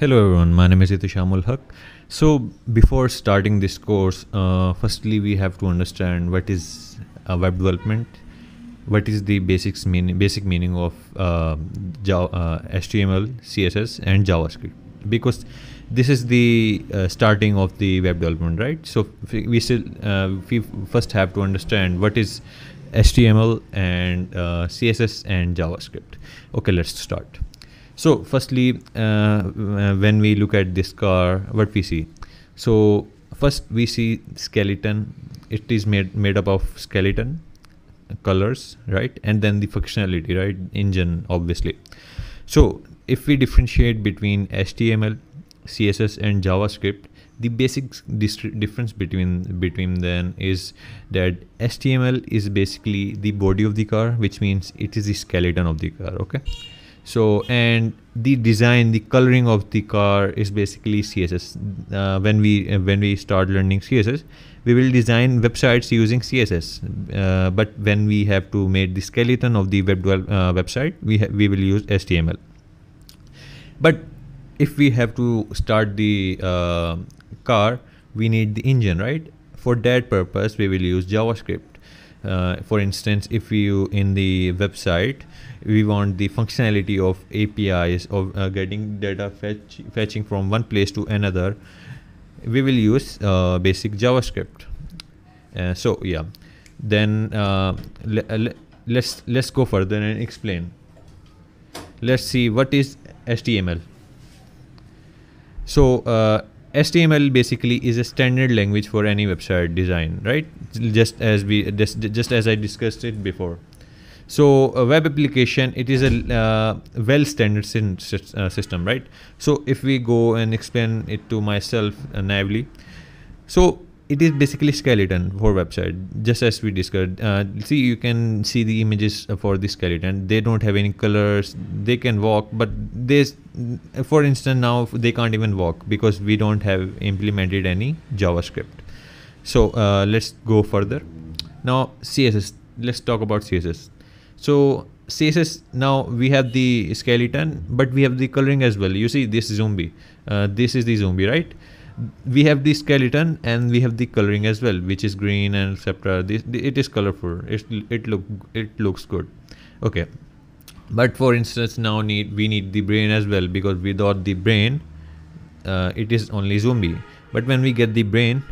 Hello everyone, my name is Itishamul Haq. So before starting this course, uh, firstly we have to understand what is uh, web development, what is the basics meaning, basic meaning of uh, Java, uh, HTML, CSS, and JavaScript, because this is the uh, starting of the web development, right? So we still uh, we first have to understand what is HTML and CSS and JavaScript. Okay, let's start. So firstly, uh, uh, when we look at this car, what we see? So first we see skeleton. It is made made up of skeleton, colors, right, and then the functionality, right, engine, obviously. So if we differentiate between HTML, CSS, and JavaScript, the basic difference between between them is that HTML is basically the body of the car, which means it is the skeleton of the car. Okay so and the design the coloring of the car is basically css uh, when we uh, when we start learning css we will design websites using css uh, but when we have to make the skeleton of the web uh, website we we will use html but if we have to start the uh, car we need the engine right? For that purpose we will use javascript. Uh, for instance if you in the website we want the functionality of APIs of uh, getting data fetch, fetching from one place to another. We will use uh, basic JavaScript. Uh, so yeah. Then uh, le le let's let's go further and explain. Let's see what is HTML so uh, HTML basically is a standard language for any website design right? Just as we just, just as I discussed it before so a web application, it is a uh, well standard uh, system, right? So if we go and explain it to myself uh, naively, so it is basically skeleton for website, just as we discussed. Uh, see, you can see the images for the skeleton. They don't have any colors. They can walk, but this, for instance, now they can't even walk because we don't have implemented any JavaScript. So uh, let's go further. Now CSS. Let's talk about CSS so CSS now we have the skeleton, but we have the coloring as well. You see this zombie. Uh, this is the zombie, right? We have the skeleton and we have the coloring as well, which is green and etc. This it is colorful. It it look it looks good. Okay, but for instance now need we need the brain as well because without the brain, uh, it is only zombie. But when we get the brain,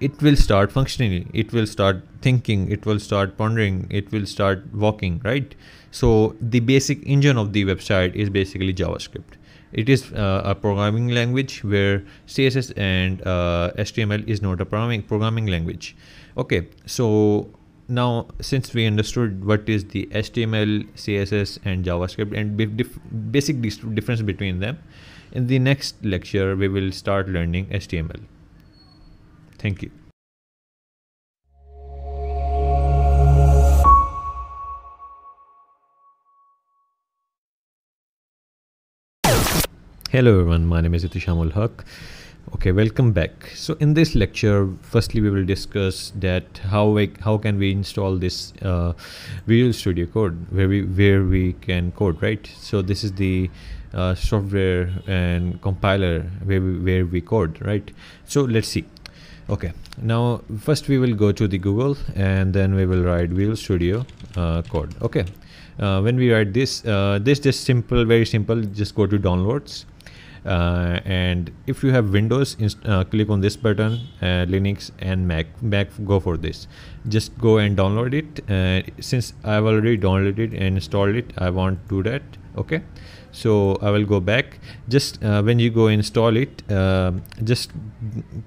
it will start functioning it will start thinking it will start pondering it will start walking right? So the basic engine of the website is basically javascript. It is uh, a programming language where css and uh, html is not a programming programming language. Okay so now since we understood what is the html css and javascript and basic difference between them in the next lecture we will start learning html Thank you. Hello everyone, my name is Itishamul Haq. Okay, welcome back. So in this lecture, firstly we will discuss that how we, how can we install this uh, Visual Studio Code where we where we can code, right? So this is the uh, software and compiler where we, where we code, right? So let's see okay. Now first we will go to the google and then we will write visual studio uh, code. Okay. Uh, when we write this uh, this just simple very simple just go to downloads. Uh, and if you have windows uh, click on this button uh, linux and mac mac go for this. Just go and download it. Since i've already downloaded and installed it i want to do that. Okay so I will go back. Just uh, when you go install it uh, just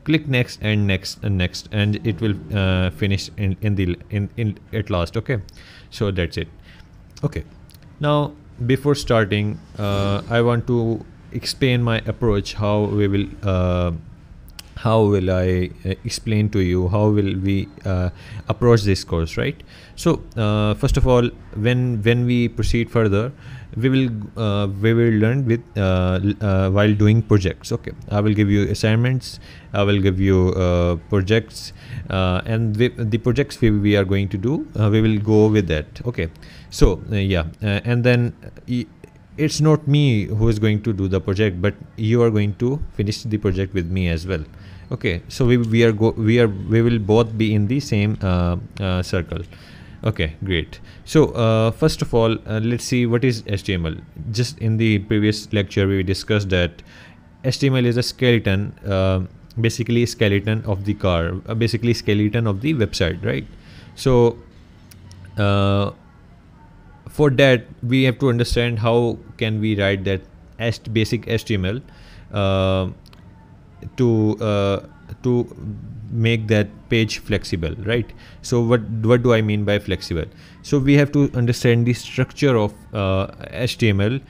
click next and next and next and it will uh, finish in, in the in, in at last okay? So that's it. Okay. Now before starting uh, I want to explain my approach how we will uh, how will I uh, explain to you how will we uh, approach this course right? So uh, first of all when when we proceed further we will uh, we will learn with uh, uh, while doing projects. Okay. I will give you assignments. I will give you uh, projects. Uh, and the, the projects we, we are going to do uh, we will go with that. Okay. So yeah. And then it's not me who is going to do the project but you are going to finish the project with me as well. Okay. So we, we are go we are we will both be in the same circle okay great. So uh, first of all uh, let's see what is html just in the previous lecture we discussed that html is a skeleton uh, basically skeleton of the car uh, basically skeleton of the website right? So uh, for that we have to understand how can we write that basic html uh, to to make that page flexible right? So what what do i mean by flexible? So we have to understand the structure of uh, html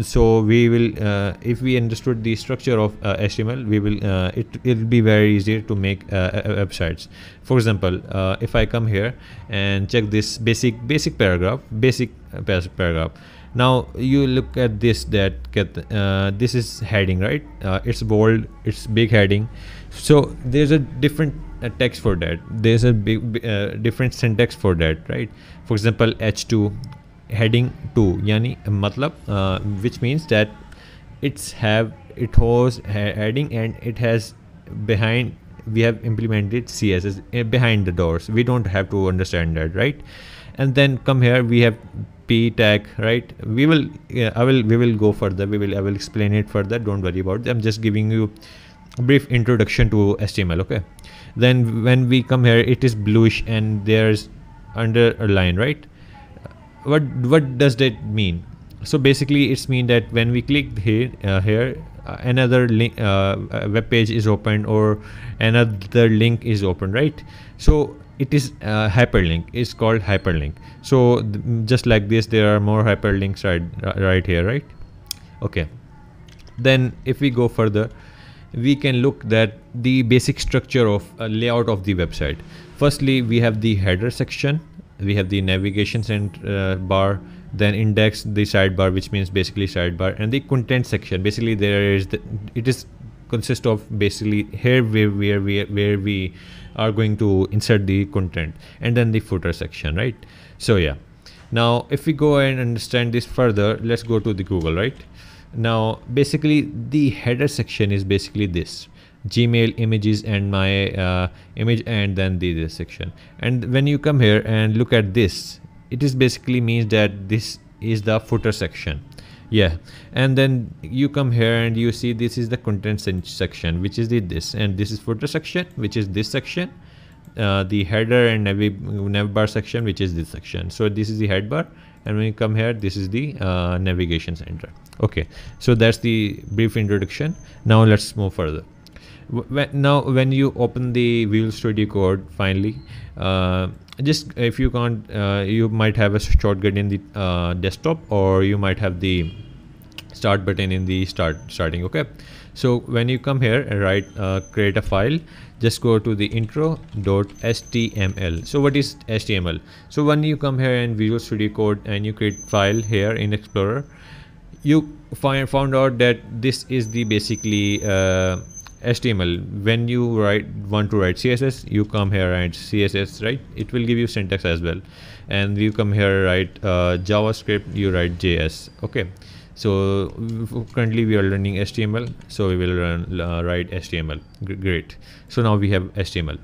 so we will uh, if we understood the structure of uh, html we will uh, it will be very easier to make uh, websites. For example uh, if i come here and check this basic basic paragraph basic uh, paragraph. Now you look at this that get this is heading right? It's bold it's big heading so there's a different text for that. There's a big different syntax for that right? For example h2 heading 2 yani matlab uh, which means that it's have it has heading and it has behind we have implemented css uh, behind the doors. We don't have to understand that right? And then come here we have p tag right? We will yeah, i will we will go further. We will i will explain it further. Don't worry about it. I'm just giving you brief introduction to html okay? Then when we come here it is bluish and there's under a line right? What what does that mean? So basically it's mean that when we click here uh, here uh, another link uh, web page is opened or another link is open right? So it is uh, hyperlink. It's called hyperlink. So just like this there are more hyperlinks right right here right? Okay. Then if we go further we can look that the basic structure of layout of the website. Firstly we have the header section. We have the navigation center uh, bar then index the sidebar which means basically sidebar and the content section. Basically there is the, it is consist of basically here where, where we where we are going to insert the content and then the footer section right? So yeah. Now if we go and understand this further let's go to the google right now basically the header section is basically this. Gmail images and my uh, image and then the section. And when you come here and look at this it is basically means that this is the footer section. Yeah. And then you come here and you see this is the content section which is the this. And this is footer section which is this section. Uh, the header and nav, nav bar section which is this section. So this is the head bar. And when you come here this is the uh, navigation center okay so that's the brief introduction. Now let's move further. Now when you open the Visual Studio Code finally uh, just if you can't uh, you might have a shortcut in the uh, desktop or you might have the start button in the start starting okay? So when you come here and write uh, create a file just go to the intro.html so what is html? So when you come here in visual studio code and you create file here in explorer you find found out that this is the basically uh, HTML when you write want to write CSS you come here and CSS right? It will give you syntax as well. And you come here write uh, JavaScript you write JS okay? So currently we are learning HTML so we will learn, uh, write HTML G great. So now we have HTML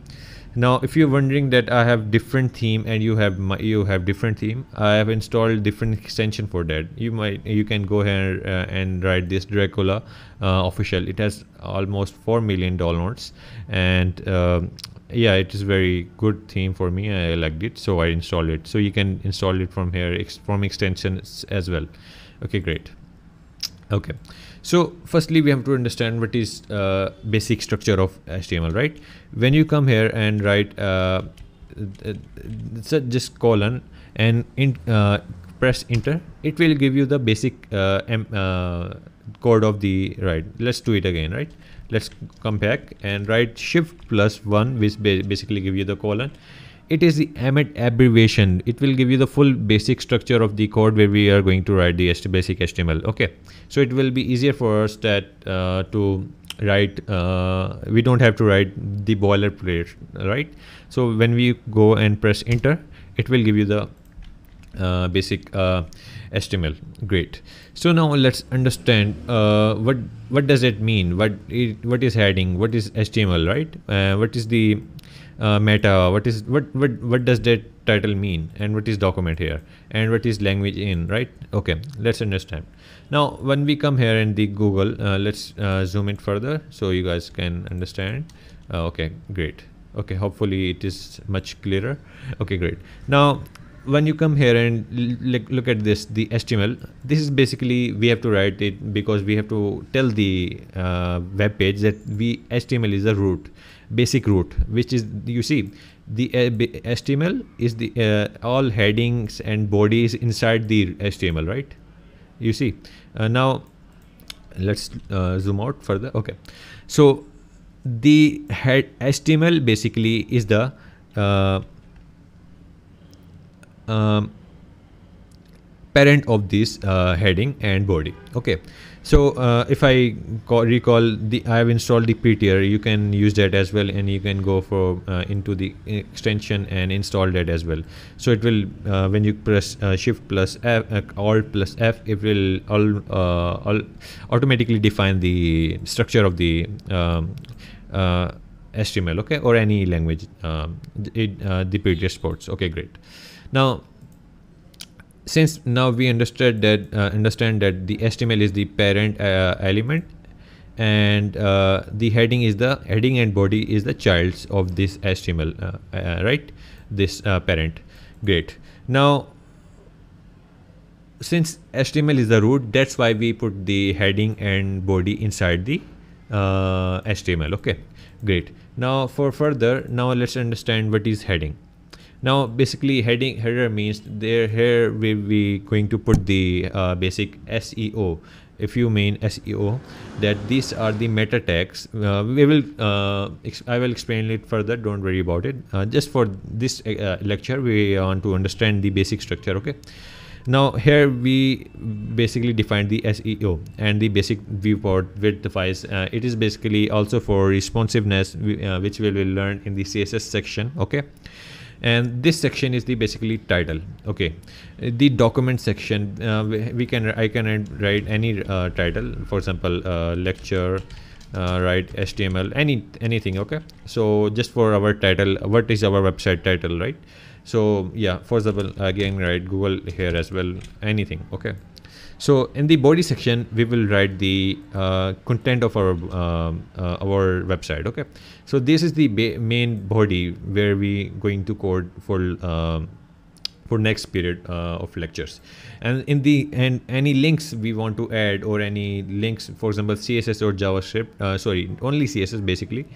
now if you're wondering that i have different theme and you have my, you have different theme i have installed different extension for that. You might you can go here uh, and write this dracula uh, official. It has almost 4 million downloads and um, yeah it is very good theme for me. I liked it so i installed it. So you can install it from here ex from extensions as well. Okay great. Okay so firstly we have to understand what is uh, basic structure of html right? When you come here and write uh, uh just colon and in, uh, press enter it will give you the basic uh, uh, code of the right let's do it again right? Let's come back and write shift plus one which basically give you the colon it is the Emmet abbreviation. It will give you the full basic structure of the code where we are going to write the basic HTML. Okay, so it will be easier for us that uh, to write. Uh, we don't have to write the boilerplate, right? So when we go and press enter, it will give you the uh, basic uh, HTML. Great. So now let's understand uh, what what does it mean? What it, what is heading? What is HTML? Right? Uh, what is the uh, meta? What is what what what does that title mean? And what is document here? And what is language in? Right? Okay. Let's understand. Now when we come here in the Google, uh, let's uh, zoom it further so you guys can understand. Uh, okay. Great okay hopefully it is much clearer okay great now when you come here and look, at this the html this is basically we have to write it because we have to tell the uh, web page that we html is the root basic root which is you see the uh, html is the uh, all headings and bodies inside the html right? You see uh, now let's uh, zoom out further. Okay. So the head html basically is the uh, um, parent of this uh, heading and body. Okay so uh, if I recall the I have installed the Prettier. you can use that as well and you can go for uh, into the extension and install that as well so it will uh, when you press uh, shift plus F uh, alt plus F it will all, all automatically define the structure of the um, HTML okay or any language um, it, the Prettier supports. okay great now, since now we understood that uh, understand that the HTML is the parent uh, element and uh, the heading is the heading and body is the childs of this HTML, uh, uh, right? This uh, parent. Great. Now, since HTML is the root, that's why we put the heading and body inside the HTML. Okay, great. Now for further, now let's understand what is heading now basically heading header means there here we be going to put the uh, basic SEO if you mean SEO that these are the meta tags uh, we will uh, I will explain it further. Don't worry about it. Uh, just for this uh, lecture we want to understand the basic structure okay? Now here we basically define the SEO and the basic viewport width device. Uh, it is basically also for responsiveness which we will learn in the CSS section okay and this section is the basically title. Okay. The document section uh, we can i can write any uh, title. For example uh, lecture uh, write html any anything okay? So just for our title what is our website title right? So yeah for example again write google here as well anything okay so in the body section, we will write the uh, content of our uh, uh, our website. Okay. So this is the main body where we going to code for um, for next period uh, of lectures and in the and any links we want to add or any links for example css or javascript uh, sorry only css basically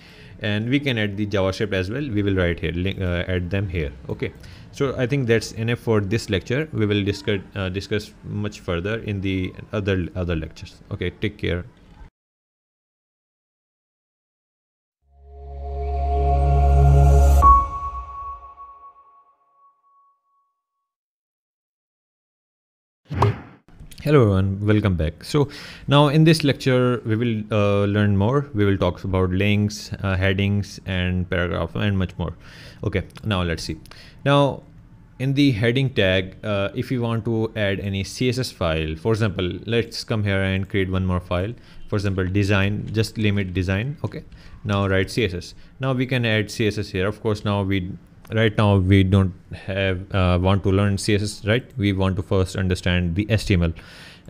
and we can add the javascript as well we will write here link, uh, add them here okay so i think that's enough for this lecture. We will discuss uh, discuss much further in the other other lectures. Okay take care. Hello everyone. Welcome back. So now in this lecture we will uh, learn more. We will talk about links uh, headings and paragraph and much more. Okay now let's see now in the heading tag uh, if you want to add any css file for example let's come here and create one more file. For example design just limit design okay? Now write css now we can add css here. Of course now we right now we don't have uh, want to learn css right? We want to first understand the html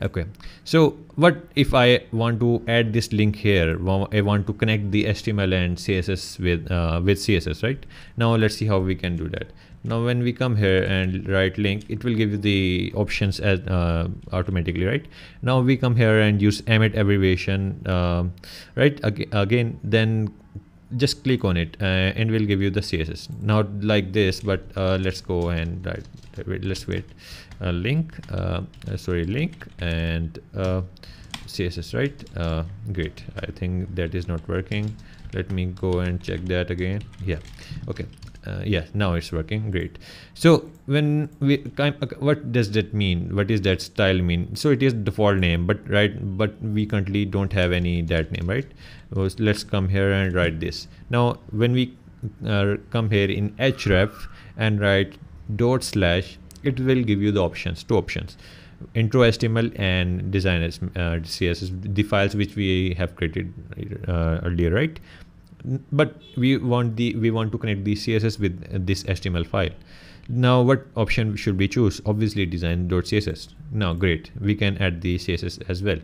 okay. So what if i want to add this link here? I want to connect the html and css with uh, with css right? Now let's see how we can do that now when we come here and write link it will give you the options as uh, automatically right? Now we come here and use emmet abbreviation um, right? Ag again then just click on it uh, and we'll give you the css not like this but uh, let's go and write let's wait. A link uh, uh, sorry link and uh, css right? Uh, great. I think that is not working. Let me go and check that again. Yeah. Okay uh, yeah now it's working great. So when we what does that mean? What is that style mean? So it is default name but right but we currently don't have any that name right? So let's come here and write this. Now when we uh, come here in href and write dot slash it will give you the options two options. Intro html and design uh, css the files which we have created uh, earlier right but we want the we want to connect the css with this html file. Now what option should we choose? Obviously design.css now great. We can add the css as well.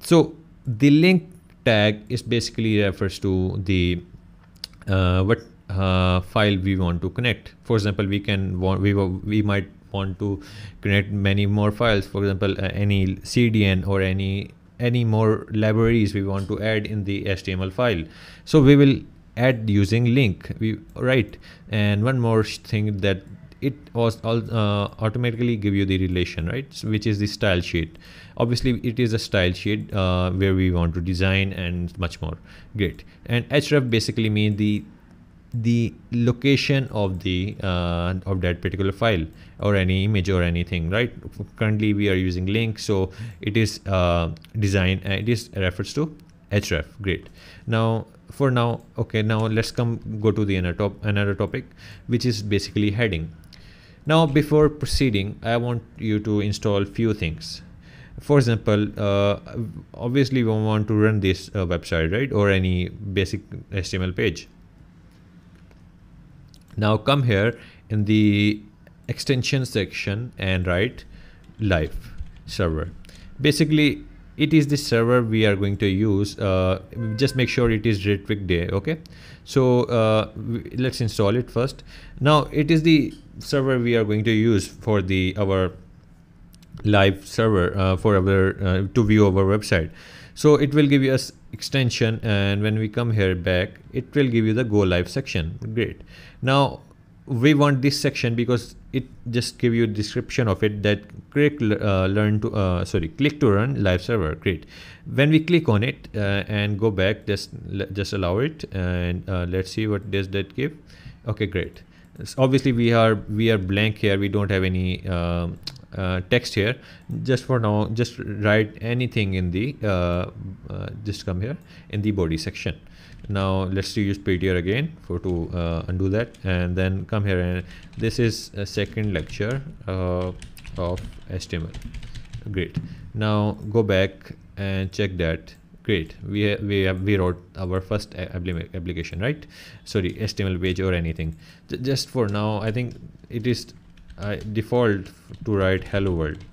So the link tag is basically refers to the uh, what uh, file we want to connect. For example we can want we we might want to connect many more files. For example uh, any cdn or any any more libraries we want to add in the html file. So we will add using link. We right. And one more thing that it was all uh, automatically give you the relation right? So which is the style sheet. Obviously it is a style sheet uh, where we want to design and much more. Great. And href basically mean the the location of the uh, of that particular file or any image or anything right? Currently we are using link so it is uh, design uh, it is refers to href. Great. Now for now okay now let's come go to the another, top, another topic which is basically heading. Now before proceeding i want you to install few things. For example uh, obviously we want to run this uh, website right? Or any basic html page now come here in the extension section and write live server. Basically, it is the server we are going to use. Uh, just make sure it is Ritwick Dey. Okay. So uh, let's install it first. Now it is the server we are going to use for the our live server uh, for our uh, to view our website so it will give you a extension and when we come here back it will give you the go live section great now we want this section because it just give you a description of it that click uh, learn to uh, sorry click to run live server. Great. When we click on it uh, and go back just just allow it and uh, let's see what does that give. Okay great. So obviously we are we are blank here. We don't have any um, uh, text here. Just for now just write anything in the uh, just come here in the body section now let's use prettier again for to uh, undo that and then come here and this is a second lecture uh, of HTML great. Now go back and check that. Great. We we have we wrote our first application right? Sorry HTML page or anything. J just for now I think it is uh, default to write hello world.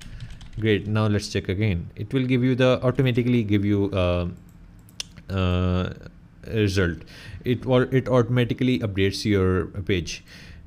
Great. Now let's check again. It will give you the automatically give you uh, uh, result. It or it automatically updates your page.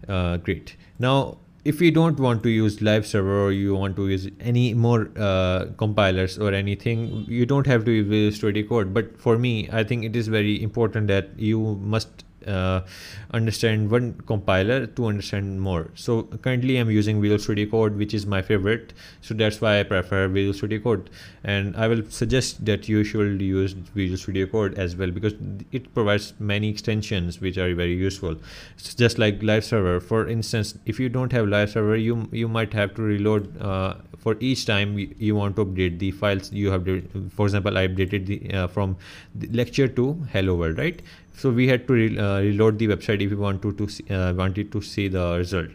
Uh, great. Now if you don't want to use live server or you want to use any more uh, compilers or anything you don't have to use Visual Studio Code but for me I think it is very important that you must uh, understand one compiler to understand more. So currently I'm using Visual Studio Code, which is my favorite. So that's why I prefer Visual Studio Code. And I will suggest that you should use Visual Studio Code as well because it provides many extensions which are very useful. It's just like live server. For instance, if you don't have live server, you you might have to reload uh, for each time you want to update the files you have. For example, I updated the uh, from the lecture to hello world, right? So we had to re uh, reload the website if we want to, to see, uh, wanted to see the result.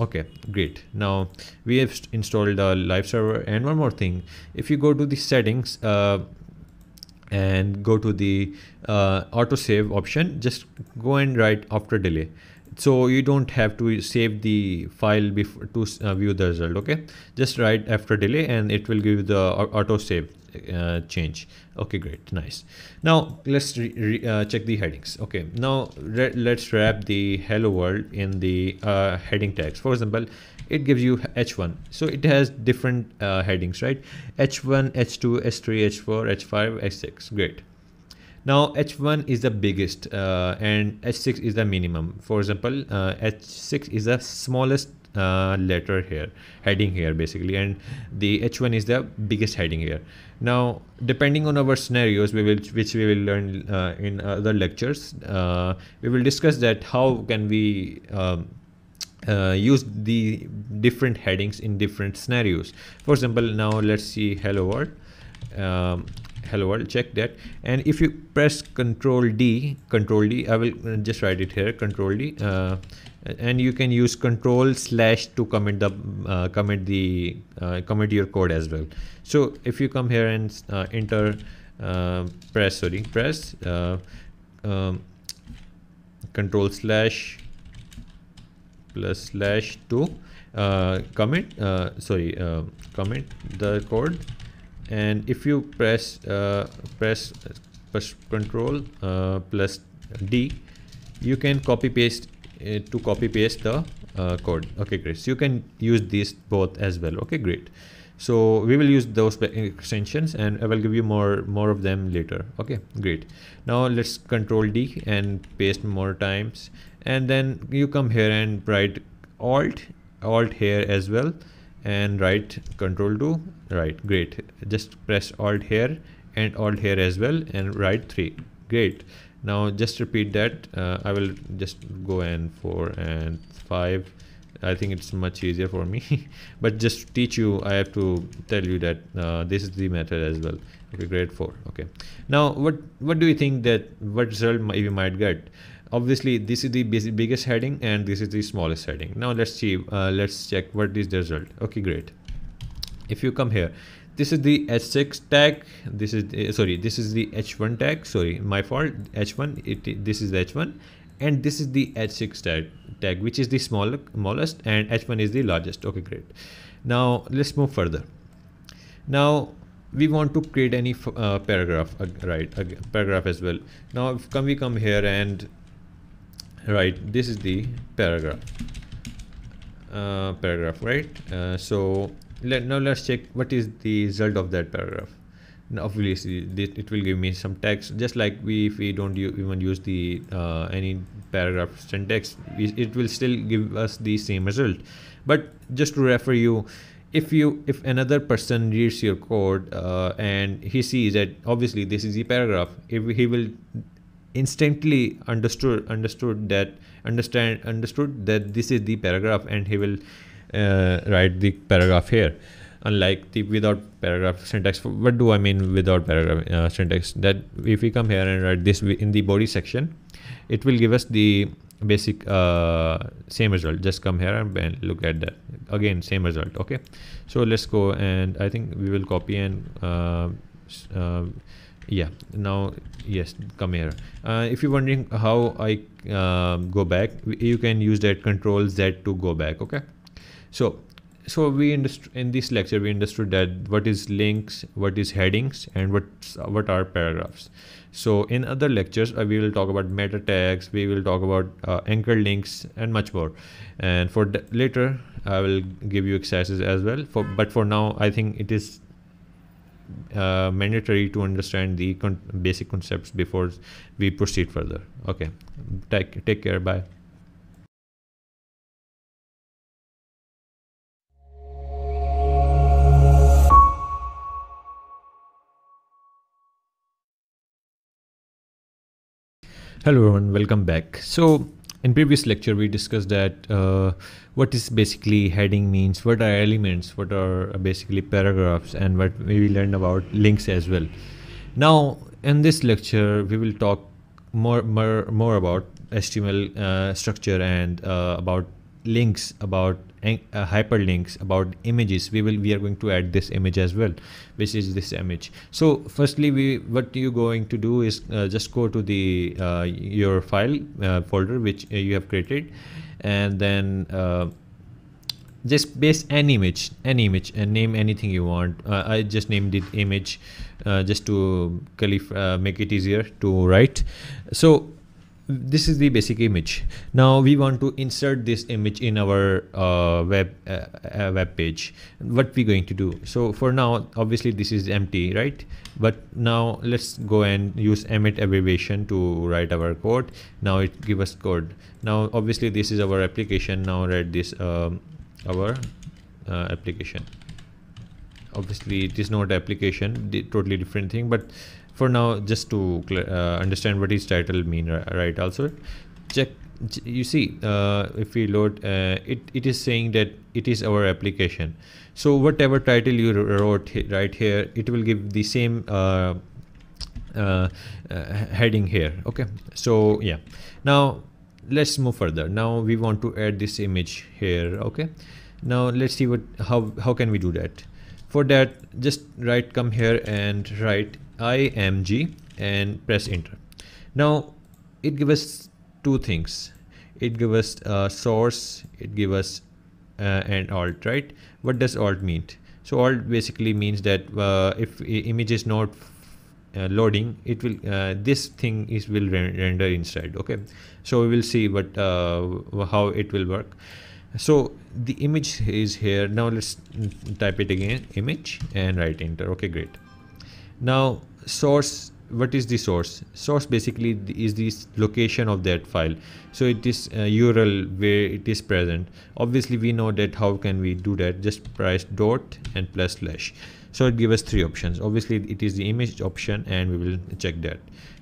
Okay great. Now we have installed a live server. And one more thing. If you go to the settings uh, and go to the uh, auto save option just go and write after delay. So you don't have to save the file before to uh, view the result okay? Just write after delay and it will give you the auto save uh, change okay great. Nice. Now let's uh, check the headings. Okay. Now let's wrap the hello world in the uh, heading tags. For example it gives you h1 so it has different uh, headings right? H1 h2 h3 h4 h5 h6 great. Now h1 is the biggest uh, and h6 is the minimum. For example h6 is the smallest uh, letter here heading here basically. And the h1 is the biggest heading here now depending on our scenarios we will which we will learn uh, in other lectures uh, we will discuss that how can we um, uh, use the different headings in different scenarios. For example now let's see hello world um, hello world check that. And if you press control d control d i will just write it here control d uh, and you can use control slash to commit the uh, commit the uh, commit your code as well. So if you come here and uh, enter uh, press sorry press uh, um, control slash plus slash to uh, commit sorry commit the code. And if you press press push control plus D you can copy paste to copy paste the uh, code. Okay great. So you can use these both as well. Okay great. So we will use those extensions and i will give you more more of them later. Okay great. Now let's control d and paste more times. And then you come here and write alt alt here as well and write control 2 right. Great. Just press alt here and alt here as well and write 3 great now just repeat that. Uh, I will just go and 4 and 5 I think it's much easier for me. But just teach you I have to tell you that uh, this is the method as well. Okay grade 4 okay. Now what what do you think that what result you might get? Obviously this is the biggest heading and this is the smallest heading. Now let's see uh, let's check what is the result. Okay great. If you come here this is the h6 tag. This is uh, sorry this is the h1 tag. Sorry my fault. H1 it this is the h1 and this is the h6 tag tag which is the small, smallest and h1 is the largest. Okay great. Now let's move further. Now we want to create any uh, paragraph uh, right paragraph as well. Now if come we come here and right this is the paragraph. Uh, paragraph right? Uh, so let, now let's check what is the result of that paragraph. Now obviously it will give me some text. Just like we if we don't even use the uh, any paragraph syntax it will still give us the same result. But just to refer you if you if another person reads your code uh, and he sees that obviously this is the paragraph if he will instantly understood understood that understand understood that this is the paragraph and he will uh, write the paragraph here. Unlike the without paragraph syntax what do i mean without paragraph uh, syntax? That if we come here and write this in the body section it will give us the basic uh, same result. Just come here and look at that. Again same result okay? So let's go and i think we will copy and uh, uh, yeah now yes come here. Uh, if you're wondering how i uh, go back you can use that control z to go back okay so so we in this lecture we understood that what is links what is headings and what what are paragraphs. So in other lectures uh, we will talk about meta tags we will talk about uh, anchor links and much more. And for later i will give you exercises as well. For but for now i think it is uh, mandatory to understand the con basic concepts before we proceed further. Okay. Take, take care. Bye hello everyone. Welcome back. So in previous lecture we discussed that uh, what is basically heading means what are elements what are basically paragraphs and what we learned about links as well. Now in this lecture we will talk more more, more about html uh, structure and uh, about links about hyperlinks about images we will we are going to add this image as well which is this image. So firstly we what you going to do is uh, just go to the uh, your file uh, folder which uh, you have created and then uh, just base an image an image and name anything you want. I just named it image just to make it easier to write. So this is the basic image. Now we want to insert this image in our uh, web uh, uh, web page. What we're going to do? So for now obviously this is empty right? But now let's go and use emmet abbreviation to write our code. Now it give us code. Now obviously this is our application. Now write this um, our uh, application. Obviously it is not application. The totally different thing but for now just to uh, understand what his title mean right also. Check you see uh, if we load uh, it it is saying that it is our application. So whatever title you wrote right here it will give the same uh, uh, uh, heading here okay? So yeah. Now let's move further. Now we want to add this image here okay? Now let's see what how how can we do that? For that just right come here and write img and press enter. Now it gives us two things. It gives us source it gives us uh, and alt right? What does alt mean? So alt basically means that uh, if image is not uh, loading it will uh, this thing is will re render inside okay? So we will see what uh, how it will work. So the image is here. Now let's type it again. Image and write enter. Okay great now source what is the source? Source basically is the location of that file. So it is a url where it is present. Obviously we know that how can we do that. Just press dot and plus slash. So it gives us three options. Obviously it is the image option and we will check that.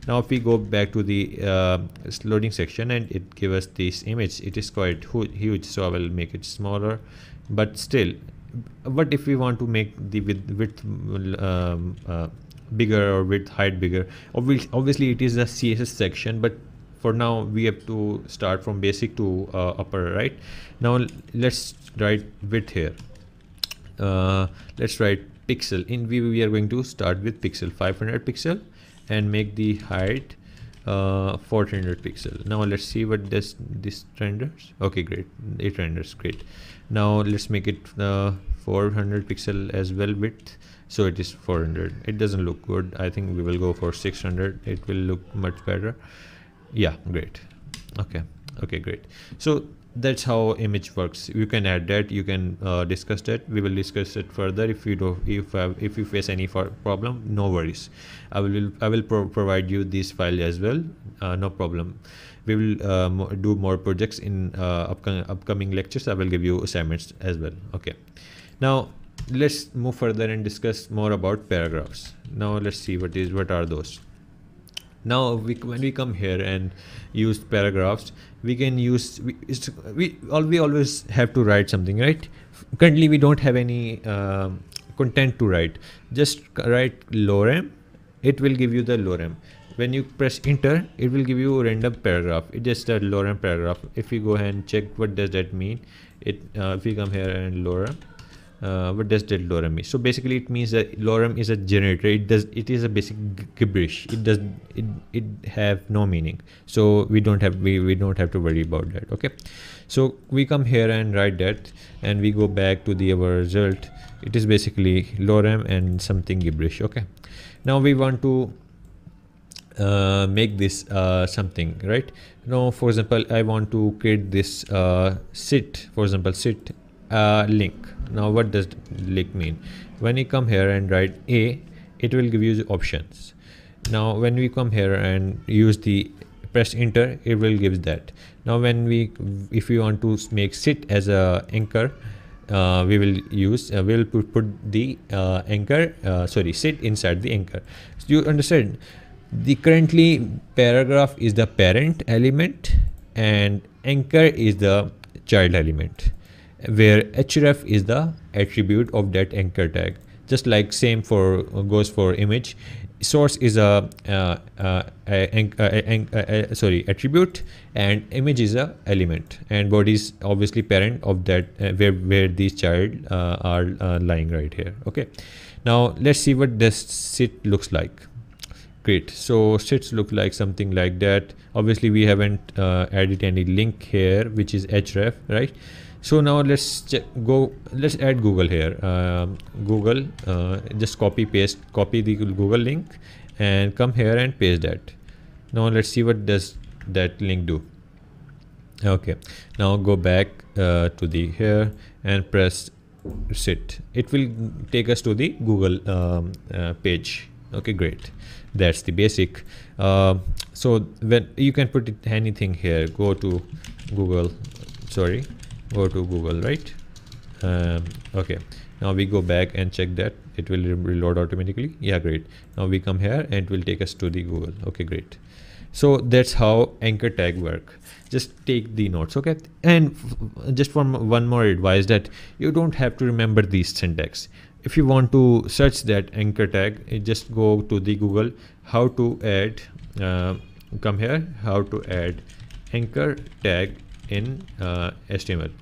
Now if we go back to the uh, loading section and it gives us this image it is quite huge. So i will make it smaller. But still what if we want to make the width, width um, uh, bigger or width height bigger. Obviously, obviously it is a css section but for now we have to start from basic to uh, upper right? Now let's write width here. Uh, let's write pixel. In view we are going to start with pixel 500 pixel and make the height uh, 400 pixel. Now let's see what this this renders. Okay great. It renders. Great. Now let's make it uh, 400 pixel as well width so it is 400 it doesn't look good. I think we will go for 600 it will look much better. Yeah great. Okay. Okay great. So that's how image works. You can add that. You can uh, discuss that. We will discuss it further. If you do if uh, if you face any problem no worries. I will i will pro provide you this file as well. Uh, no problem. We will uh, do more projects in uh, upcoming upcoming lectures. I will give you assignments as well. Okay. Now let's move further and discuss more about paragraphs. Now let's see what is what are those. Now we, when we come here and use paragraphs we can use we, we all we always have to write something right? Currently we don't have any uh, content to write. Just write lorem. It will give you the lorem. When you press enter it will give you a random paragraph. It just a lorem paragraph. If you go ahead and check what does that mean it uh, if we come here and lorem uh, what does that lorem mean? So basically it means that lorem is a generator. It does it is a basic gibberish. It does it it have no meaning. So we don't have we, we don't have to worry about that okay? So we come here and write that and we go back to the our result. It is basically lorem and something gibberish okay? Now we want to uh, make this uh, something right? Now for example i want to create this uh, sit for example sit uh, link now what does link mean? When you come here and write a it will give you options. Now when we come here and use the press enter it will give that. Now when we if we want to make sit as a anchor uh, we will use uh, we will put, put the uh, anchor uh, sorry sit inside the anchor. So you understand the currently paragraph is the parent element and anchor is the child element where href is the attribute of that anchor tag. Just like same for goes for image. Source is a, uh, uh, a, a, a, sorry attribute and image is a element. And body is obviously parent of that uh, where where these child uh, are uh, lying right here. Okay. Now let's see what this sit looks like. Great. So sits look like something like that. Obviously we haven't uh, added any link here which is href right so now let's check, go let's add google here. Um, google uh, just copy paste copy the google link and come here and paste that. Now let's see what does that link do. Okay. Now go back uh, to the here and press sit. It will take us to the google um, uh, page. Okay great. That's the basic. Uh, so when you can put it anything here. Go to google sorry go to google right? Um, okay. Now we go back and check that. It will reload automatically. Yeah great. Now we come here and it will take us to the google. Okay great. So that's how anchor tag work. Just take the notes okay? And just for one more advice that you don't have to remember these syntax. If you want to search that anchor tag just go to the google. How to add uh, come here. How to add anchor tag in uh, HTML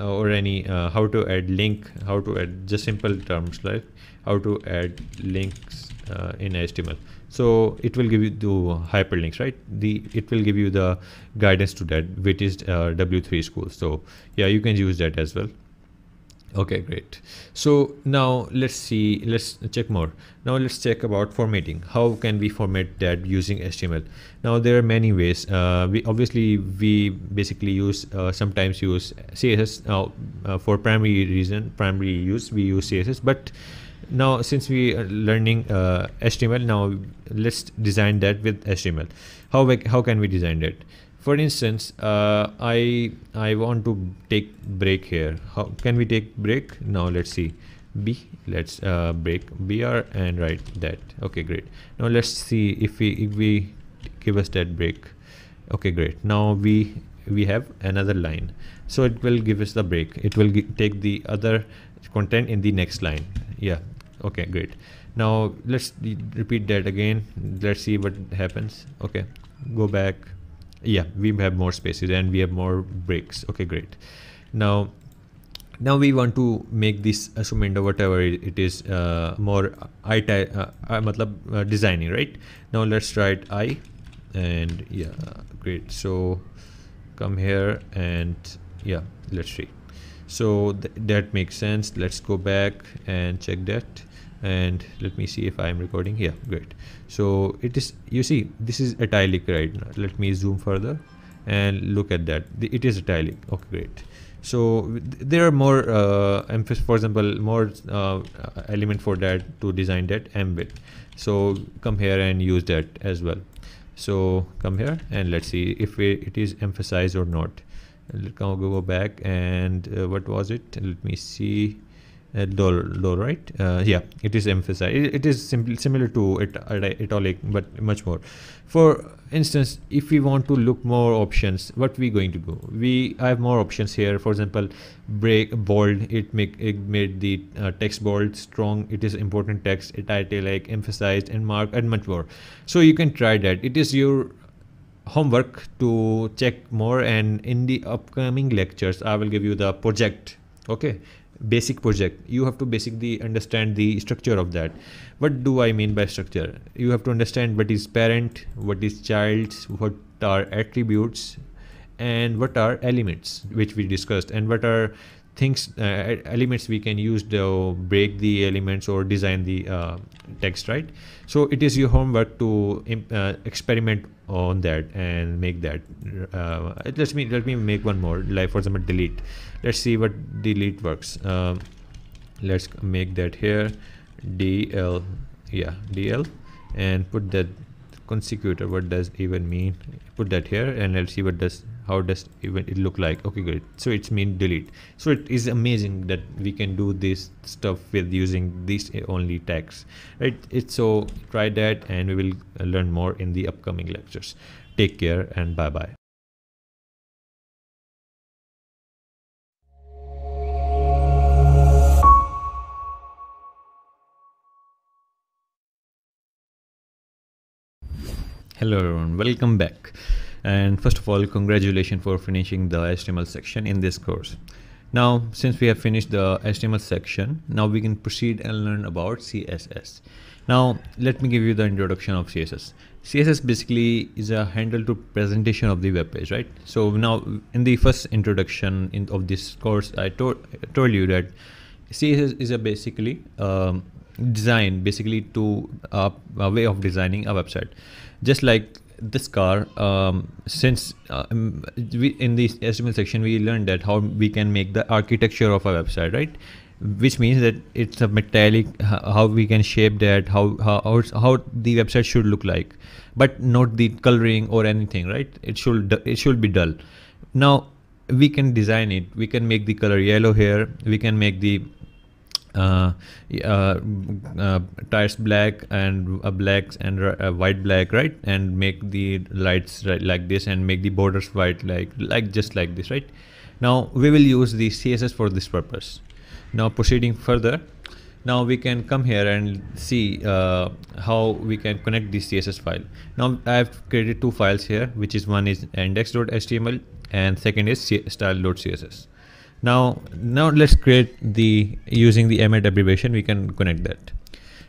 or any uh, how to add link how to add just simple terms like how to add links uh, in HTML so it will give you the hyperlinks right? The it will give you the guidance to that which is uh, w3 school. So yeah you can use that as well okay great. So now let's see let's check more. Now let's check about formatting. How can we format that using html now there are many ways. Uh, we obviously we basically use uh, sometimes use css now uh, for primary reason primary use we use css but now since we are learning html uh, now let's design that with html how we, how can we design that for instance uh, i i want to take break here. How can we take break? Now let's see. B let's uh, break. Br and write that. Okay great. Now let's see if we if we give us that break. Okay great. Now we we have another line. So it will give us the break. It will take the other content in the next line. Yeah. Okay great. Now let's repeat that again. Let's see what happens. Okay. Go back yeah we have more spaces and we have more breaks. Okay great. Now now we want to make this assuming whatever it is uh, more i uh, uh, uh, designing right? Now let's write i and yeah great. So come here and yeah let's see. So th that makes sense. Let's go back and check that and let me see if I'm recording. Here great. So it is you see this is italic right now. Let me zoom further and look at that. It is italic okay great. So there are more uh, emphasis for example more uh, element for that to design that embed so come here and use that as well. So come here and let's see if it is emphasized or not. Let's go back and uh, what was it? Let me see uh, low, low right? Uh, yeah, it is emphasized. It, it is similar to it, italic, but much more. For instance, if we want to look more options, what we going to do? We I have more options here. For example, break bold. It make it made the uh, text bold, strong. It is important text. It italic, emphasized, and mark, and much more. So you can try that. It is your homework to check more and in the upcoming lectures i will give you the project okay basic project. You have to basically understand the structure of that. What do i mean by structure? You have to understand what is parent what is child what are attributes and what are elements which we discussed and what are things uh, elements we can use to break the elements or design the uh, text right? So it is your homework to uh, experiment on that and make that. Uh, let me let me make one more. Like for example delete let's see what delete works. Um, let's make that here. Dl yeah dl and put that consecutor what does even mean? Put that here and let's see what does how does even it look like. Okay great. So it's mean delete. So it is amazing that we can do this stuff with using these only tags right? It's so try that and we will learn more in the upcoming lectures. Take care and bye bye hello everyone. Welcome back. And first of all congratulations for finishing the html section in this course. Now since we have finished the html section now we can proceed and learn about css now let me give you the introduction of css css basically is a handle to presentation of the web page right? So now in the first introduction in, of this course i told, told you that css is a basically um, design basically to uh, a way of designing a website just like this car um, since uh, we, in the HTML section we learned that how we can make the architecture of a website right? Which means that it's a metallic how we can shape that how how how the website should look like. But not the coloring or anything right? It should it should be dull. Now we can design it. We can make the color yellow here. We can make the uh, uh, tires black and uh, blacks and uh, white black right? And make the lights right like this and make the borders white like like just like this right? Now we will use the css for this purpose. Now proceeding further now we can come here and see uh, how we can connect this css file. Now i have created two files here which is one is index.html and second is style.css now now let's create the using the emmet abbreviation we can connect that.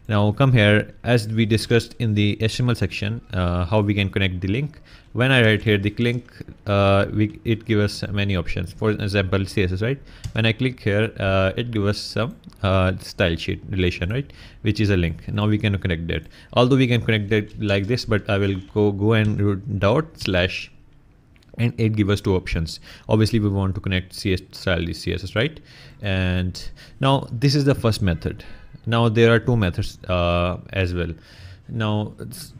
Now come here. As we discussed in the html section uh, how we can connect the link. When i write here the link uh, we it gives us many options. For example css right? When i click here uh, it gives us some uh, style sheet relation right? Which is a link. Now we can connect that. Although we can connect it like this but i will go go and dot slash and it gives us two options. Obviously we want to connect cs style css right? And now this is the first method. Now there are two methods uh, as well. Now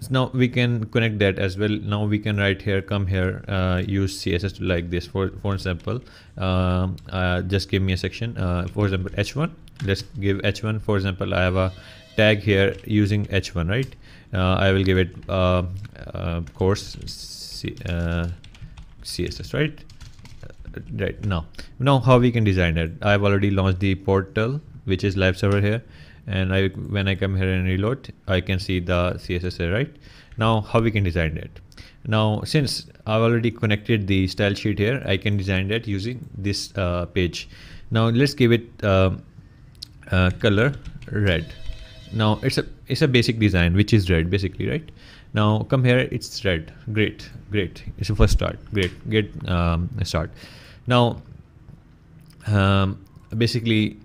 now we can connect that as well. Now we can write here come here uh, use css like this. For for example uh, uh, just give me a section. Uh, for example h1 let's give h1 for example i have a tag here using h1 right? Uh, i will give it uh, course css right? Uh, right now. Now how we can design it? I've already launched the portal which is live server here and i when i come here and reload i can see the css here, right? Now how we can design it? Now since i've already connected the style sheet here i can design that using this uh, page. Now let's give it uh, uh, color red. Now it's a it's a basic design which is red basically right now come here it's red. Great great. It's a first start. Great get um, start. Now um, basically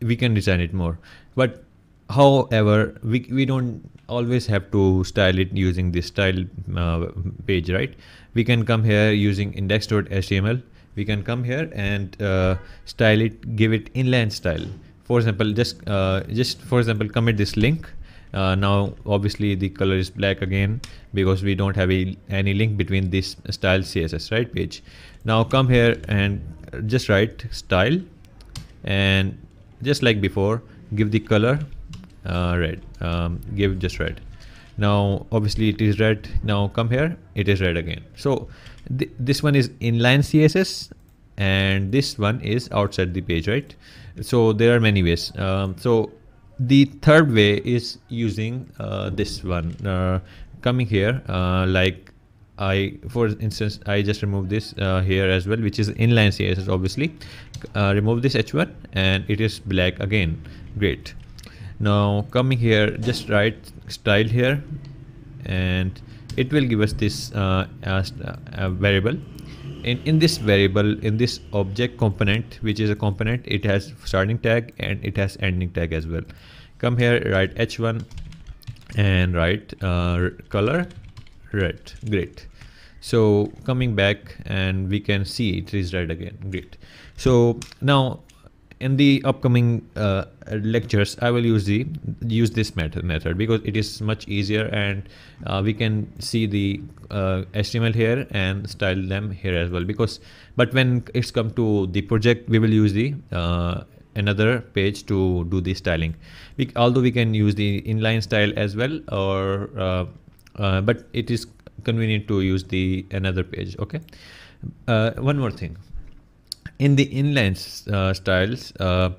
we can design it more. But however we, we don't always have to style it using this style uh, page right? We can come here using index.html we can come here and uh, style it give it inline style. For example just uh, just for example commit this link uh, now obviously the color is black again because we don't have a, any link between this style css right page now come here and just write style. And just like before give the color uh, red. Um, give just red. Now obviously it is red. Now come here. It is red again. So th this one is inline css and this one is outside the page right? So there are many ways. Um, so the third way is using uh, this one. Uh, coming here uh, like I for instance I just remove this uh, here as well which is inline CSS obviously. Uh, remove this h1 and it is black again. Great. Now coming here just write style here. And it will give us this uh, variable in, in this variable in this object component which is a component it has starting tag and it has ending tag as well. Come here write h1 and write uh, color red. Great. So coming back and we can see it is red again. Great. So now in the upcoming uh, lectures i will use the use this method method because it is much easier and uh, we can see the uh, html here and style them here as well because but when it's come to the project we will use the uh, another page to do the styling. We, although we can use the inline style as well or uh, uh, but it is convenient to use the another page okay? One more thing in the inline uh, styles uh,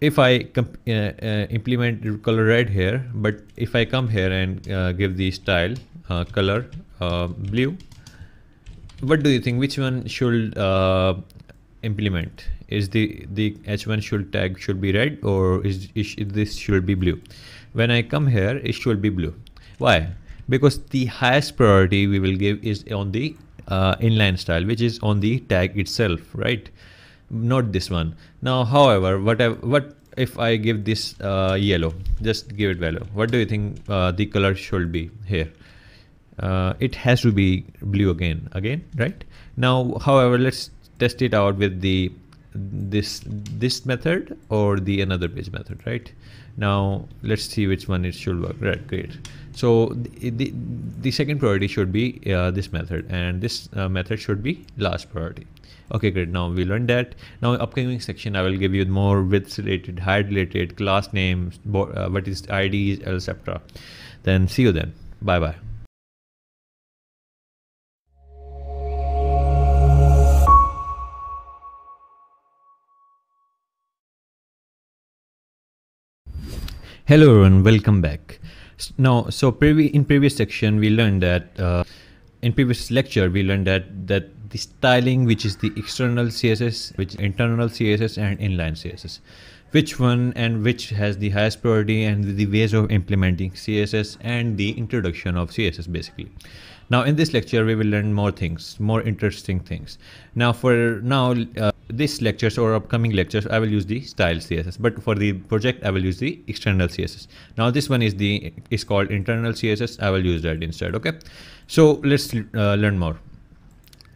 if I uh, implement color red here but if I come here and give the style color blue what do you think? Which one should implement? Is the the h1 should tag should be red or is, is this should be blue? When I come here it should be blue. Why? Because the highest priority we will give is on the uh, inline style which is on the tag itself right? Not this one. Now however what I, what if I give this uh, yellow? Just give it value what do you think uh, the color should be here? Uh, it has to be blue again again right? Now however let's test it out with the this this method or the another page method right? Now let's see which one it should work. Right great so the, the, the second priority should be uh, this method and this uh, method should be last priority. Okay great. Now we learned that. Now upcoming section i will give you more with related height related class names uh, what is ids etc then see you then. Bye bye. Hello everyone, welcome back. Now, so previ- in previous section we learned that uh, in previous lecture we learned that that the styling which is the external CSS, which internal CSS and inline CSS, which one and which has the highest priority and the ways of implementing CSS and the introduction of CSS basically. Now in this lecture we will learn more things, more interesting things. Now for now uh, this lectures or upcoming lectures I will use the style CSS but for the project I will use the external CSS. Now this one is the is called internal CSS I will use that instead okay. So let's uh, learn more.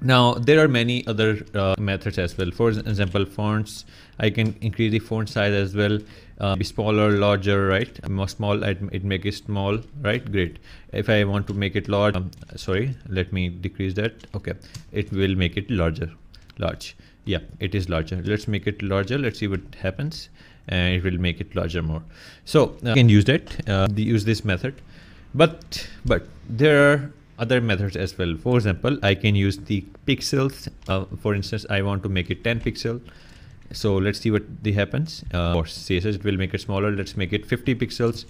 Now there are many other uh, methods as well. For example, fonts. I can increase the font size as well. Uh, be smaller, larger, right? More small, it make it small, right? Great. If I want to make it large, um, sorry, let me decrease that. Okay, it will make it larger, large. Yeah, it is larger. Let's make it larger. Let's see what happens, and it will make it larger more. So uh, can use that. Uh, use this method, but but there are other methods as well. For example, I can use the pixels. Uh, for instance, I want to make it 10 pixel. So let's see what the happens. Uh, for CSS, it will make it smaller. Let's make it 50 pixels.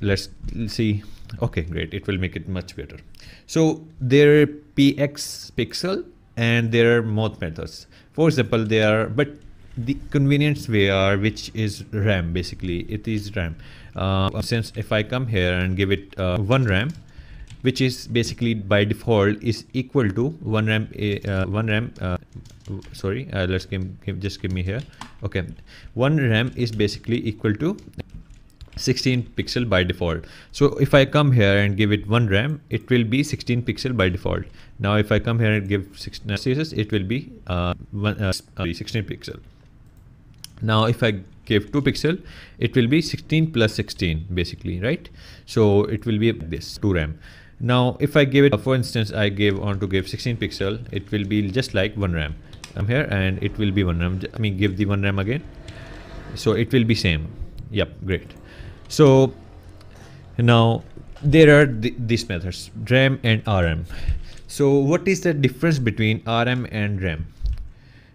Let's see. Okay, great. It will make it much better. So there px pixel and there are both methods. For example, there are, but the convenience are which is REM basically. It is REM. Uh, since if I come here and give it uh, one REM, which is basically by default is equal to one rem uh, one rem uh, sorry uh, let's give, give, just give me here. Okay. One rem is basically equal to 16 pixel by default. So if i come here and give it one rem it will be 16 pixel by default. Now if i come here and give 16 css it will be uh, one, uh, 16 pixel. Now if i give 2 pixel it will be 16 plus 16 basically right? So it will be this 2 rem now, if I give it, for instance, I give on to give 16 pixel, it will be just like one REM. I'm here and it will be one REM. I mean, give the one REM again. So it will be same. Yep, great. So now there are th these methods, REM and RM. So what is the difference between RM and REM?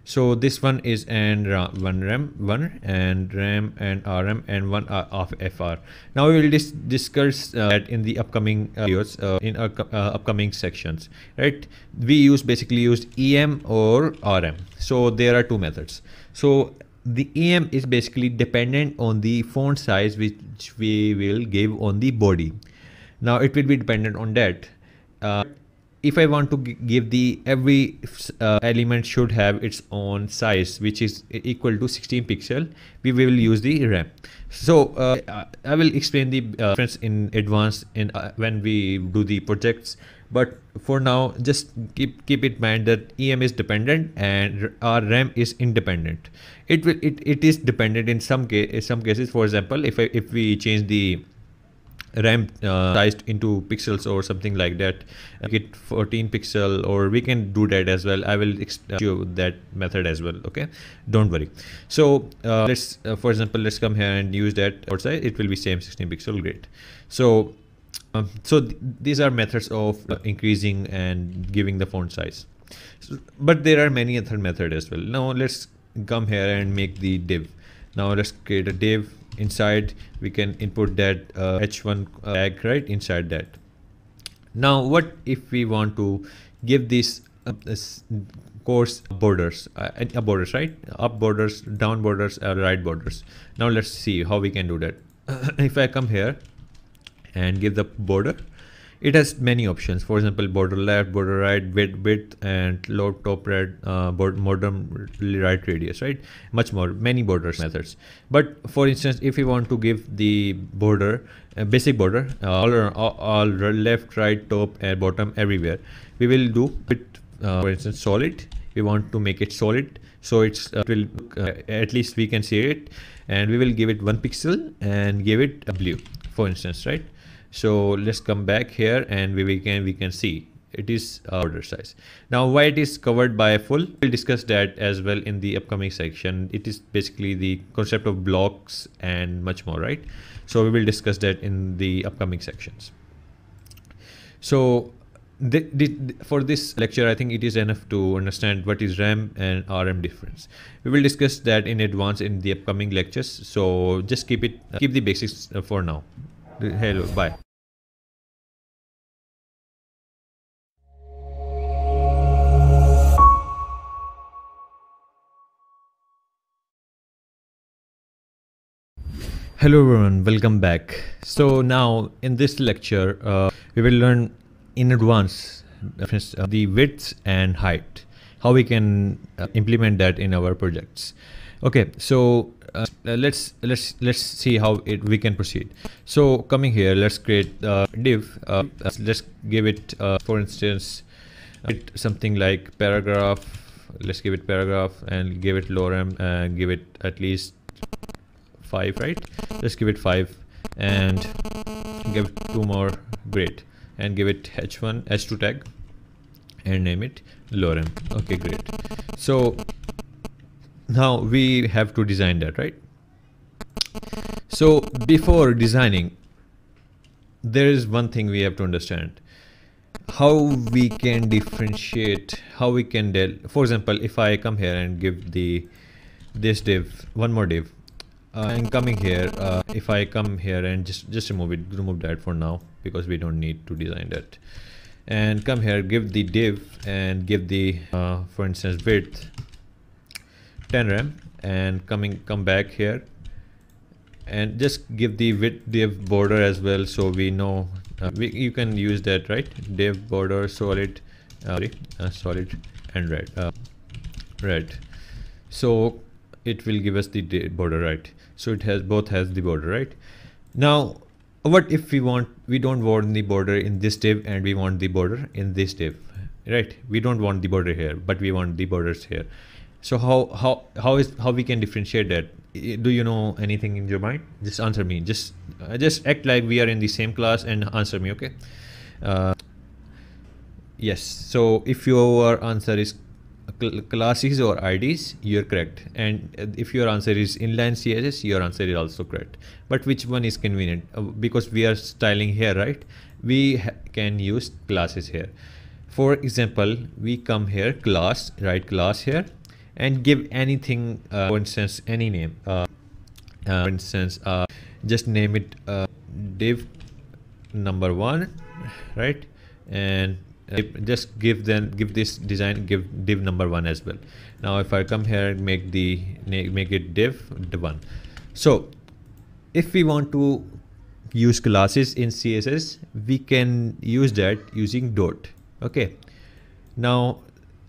So this one is and one REM one and REM and RM and one of FR. Now we will dis discuss uh, that in the upcoming uh, videos uh, in our uh, upcoming sections. Right? We use basically use EM or RM. So there are two methods. So the EM is basically dependent on the font size which we will give on the body. Now it will be dependent on that. If I want to give the every uh, element should have its own size which is equal to 16 pixel we will use the REM. So uh, I will explain the uh, difference in advance in uh, when we do the projects. But for now just keep keep in mind that EM is dependent and our REM is independent. It will it, it is dependent in some case in some cases. For example if I, if we change the REM uh, sized into pixels or something like that. It 14 pixel or we can do that as well. I will show you that method as well okay? Don't worry. So uh, let's uh, for example let's come here and use that outside it will be same 16 pixel great. So um, so th these are methods of uh, increasing and giving the font size. So, but there are many other methods as well. Now let's come here and make the div now let's create a div inside we can input that uh, h1 tag right inside that. Now what if we want to give this, uh, this course borders uh, uh, borders right? Up borders down borders uh, right borders. Now let's see how we can do that. If i come here and give the border it has many options. For example border left border right width width and low top right uh, modern right radius right? Much more many borders methods. But for instance if you want to give the border a basic border uh, all, all, all left right top and bottom everywhere we will do it uh, for instance solid. We want to make it solid. So it's uh, it will uh, at least we can see it. And we will give it one pixel and give it a blue for instance right so let's come back here and we, we can we can see it is order size now why it is covered by a full we'll discuss that as well in the upcoming section it is basically the concept of blocks and much more right so we will discuss that in the upcoming sections so the, the, for this lecture, I think it is enough to understand what is REM and RM difference. We will discuss that in advance in the upcoming lectures. So just keep it, keep the basics uh, for now. Hello, bye. Hello everyone, welcome back. So now in this lecture, uh, we will learn in advance the width and height, how we can uh, implement that in our projects. Okay, so uh, let's let's let's see how it we can proceed. So coming here, let's create div. Uh, let's give it, uh, for instance, something like paragraph. Let's give it paragraph and give it lorem and give it at least 5 right let's give it 5 and give two more great and give it h1 h2 tag and name it lorem okay great so now we have to design that right? So before designing there is one thing we have to understand. How we can differentiate how we can del for example if i come here and give the this div one more div. Uh, and coming here uh, if I come here and just just remove it remove that for now because we don't need to design that. And come here give the div and give the uh, for instance width 10 rem and coming come back here. And just give the width div border as well so we know uh, we, you can use that right? Div border solid uh, sorry uh, solid and red red. So it will give us the border right? So it has both has the border right? Now what if we want we don't want the border in this div and we want the border in this div right? We don't want the border here but we want the borders here so how how how is how we can differentiate that do you know anything in your mind just answer me just uh, just act like we are in the same class and answer me okay uh, yes so if your answer is classes or IDs, you're correct. And if your answer is inline CSS, your answer is also correct. But which one is convenient? Uh, because we are styling here, right? We can use classes here. For example, we come here, class, write class here, and give anything, uh, for instance, any name. Uh, uh for instance, uh, just name it uh, div number one, right? And just give them give this design give div number one as well now if i come here and make the make it div div one so if we want to use classes in css we can use that using dot okay now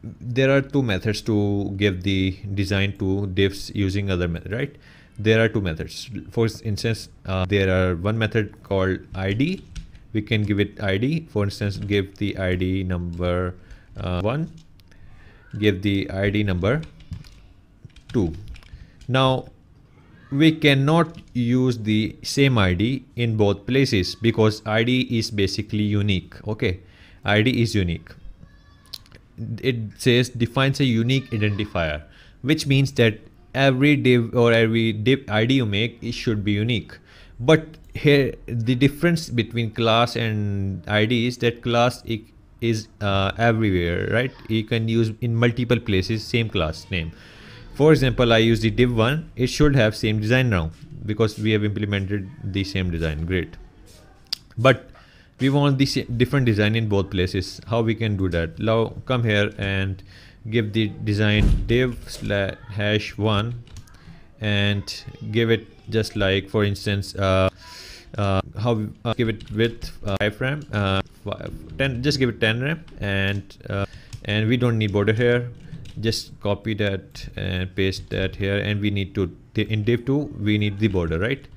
there are two methods to give the design to divs using other method right? There are two methods. For instance uh, there are one method called id we can give it id for instance give the id number uh, 1 give the id number 2 now we cannot use the same id in both places because id is basically unique okay? Id is unique it says defines a unique identifier which means that every div or every div id you make it should be unique. But here the difference between class and id is that class is uh, everywhere right? You can use in multiple places same class name. For example i use the div one it should have same design now because we have implemented the same design great. But we want this different design in both places. How we can do that? Now come here and give the design div slash hash one and give it just like for instance uh, uh, how uh, give it width uh, 5 rem uh, 10 just give it 10 rem and uh, and we don't need border here. Just copy that and paste that here and we need to in div 2 we need the border right?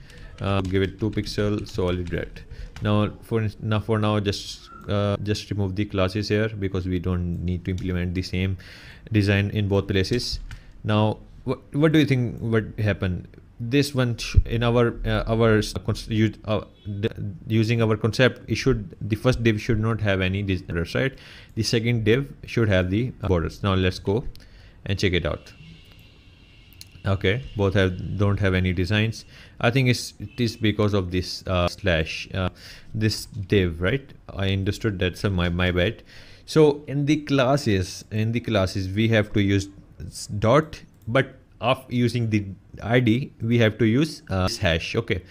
Uh, give it 2 pixel solid red now for now for now just just remove the classes here because we don't need to implement the same design in both places. Now what, what do you think would happen? This one in our uh, our uh, using our concept it should the first div should not have any borders right? The second div should have the borders. Now let's go and check it out okay both have don't have any designs. I think it's it is because of this uh, slash uh, this div right? I understood that's my, my bad. So in the classes in the classes we have to use dot but of using the id we have to use uh, hash okay.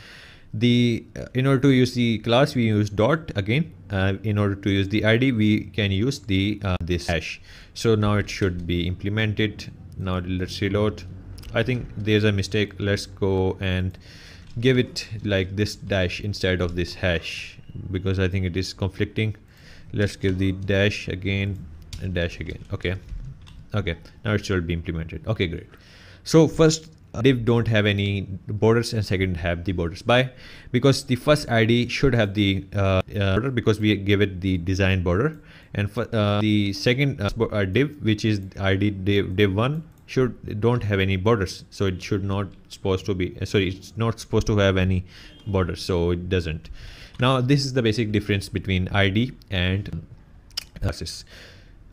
The uh, in order to use the class we use dot again. Uh, in order to use the id we can use the uh, this hash. So now it should be implemented. Now let's reload i think there's a mistake. Let's go and give it like this dash instead of this hash because i think it is conflicting. Let's give the dash again and dash again. Okay. Okay. Now it should be implemented. Okay great. So first div don't have any borders and second have the borders. By because the first id should have the uh, uh, border because we give it the design border. And for, uh, the second uh, uh, div which is id div, div 1 should don't have any borders. So it should not supposed to be sorry it's not supposed to have any borders so it doesn't. Now this is the basic difference between id and classes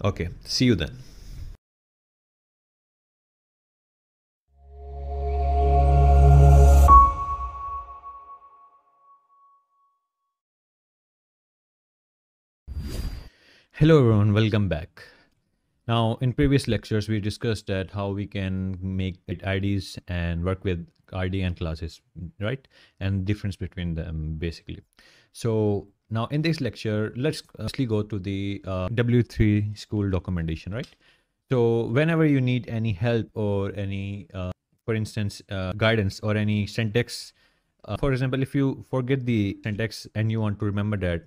okay see you then. Hello everyone, welcome back. Now in previous lectures we discussed that how we can make IDs and work with ID and classes, right? And difference between them basically. So now in this lecture, let's actually go to the uh, W3 school documentation, right? So whenever you need any help or any, uh, for instance, uh, guidance or any syntax, uh, for example, if you forget the syntax and you want to remember that,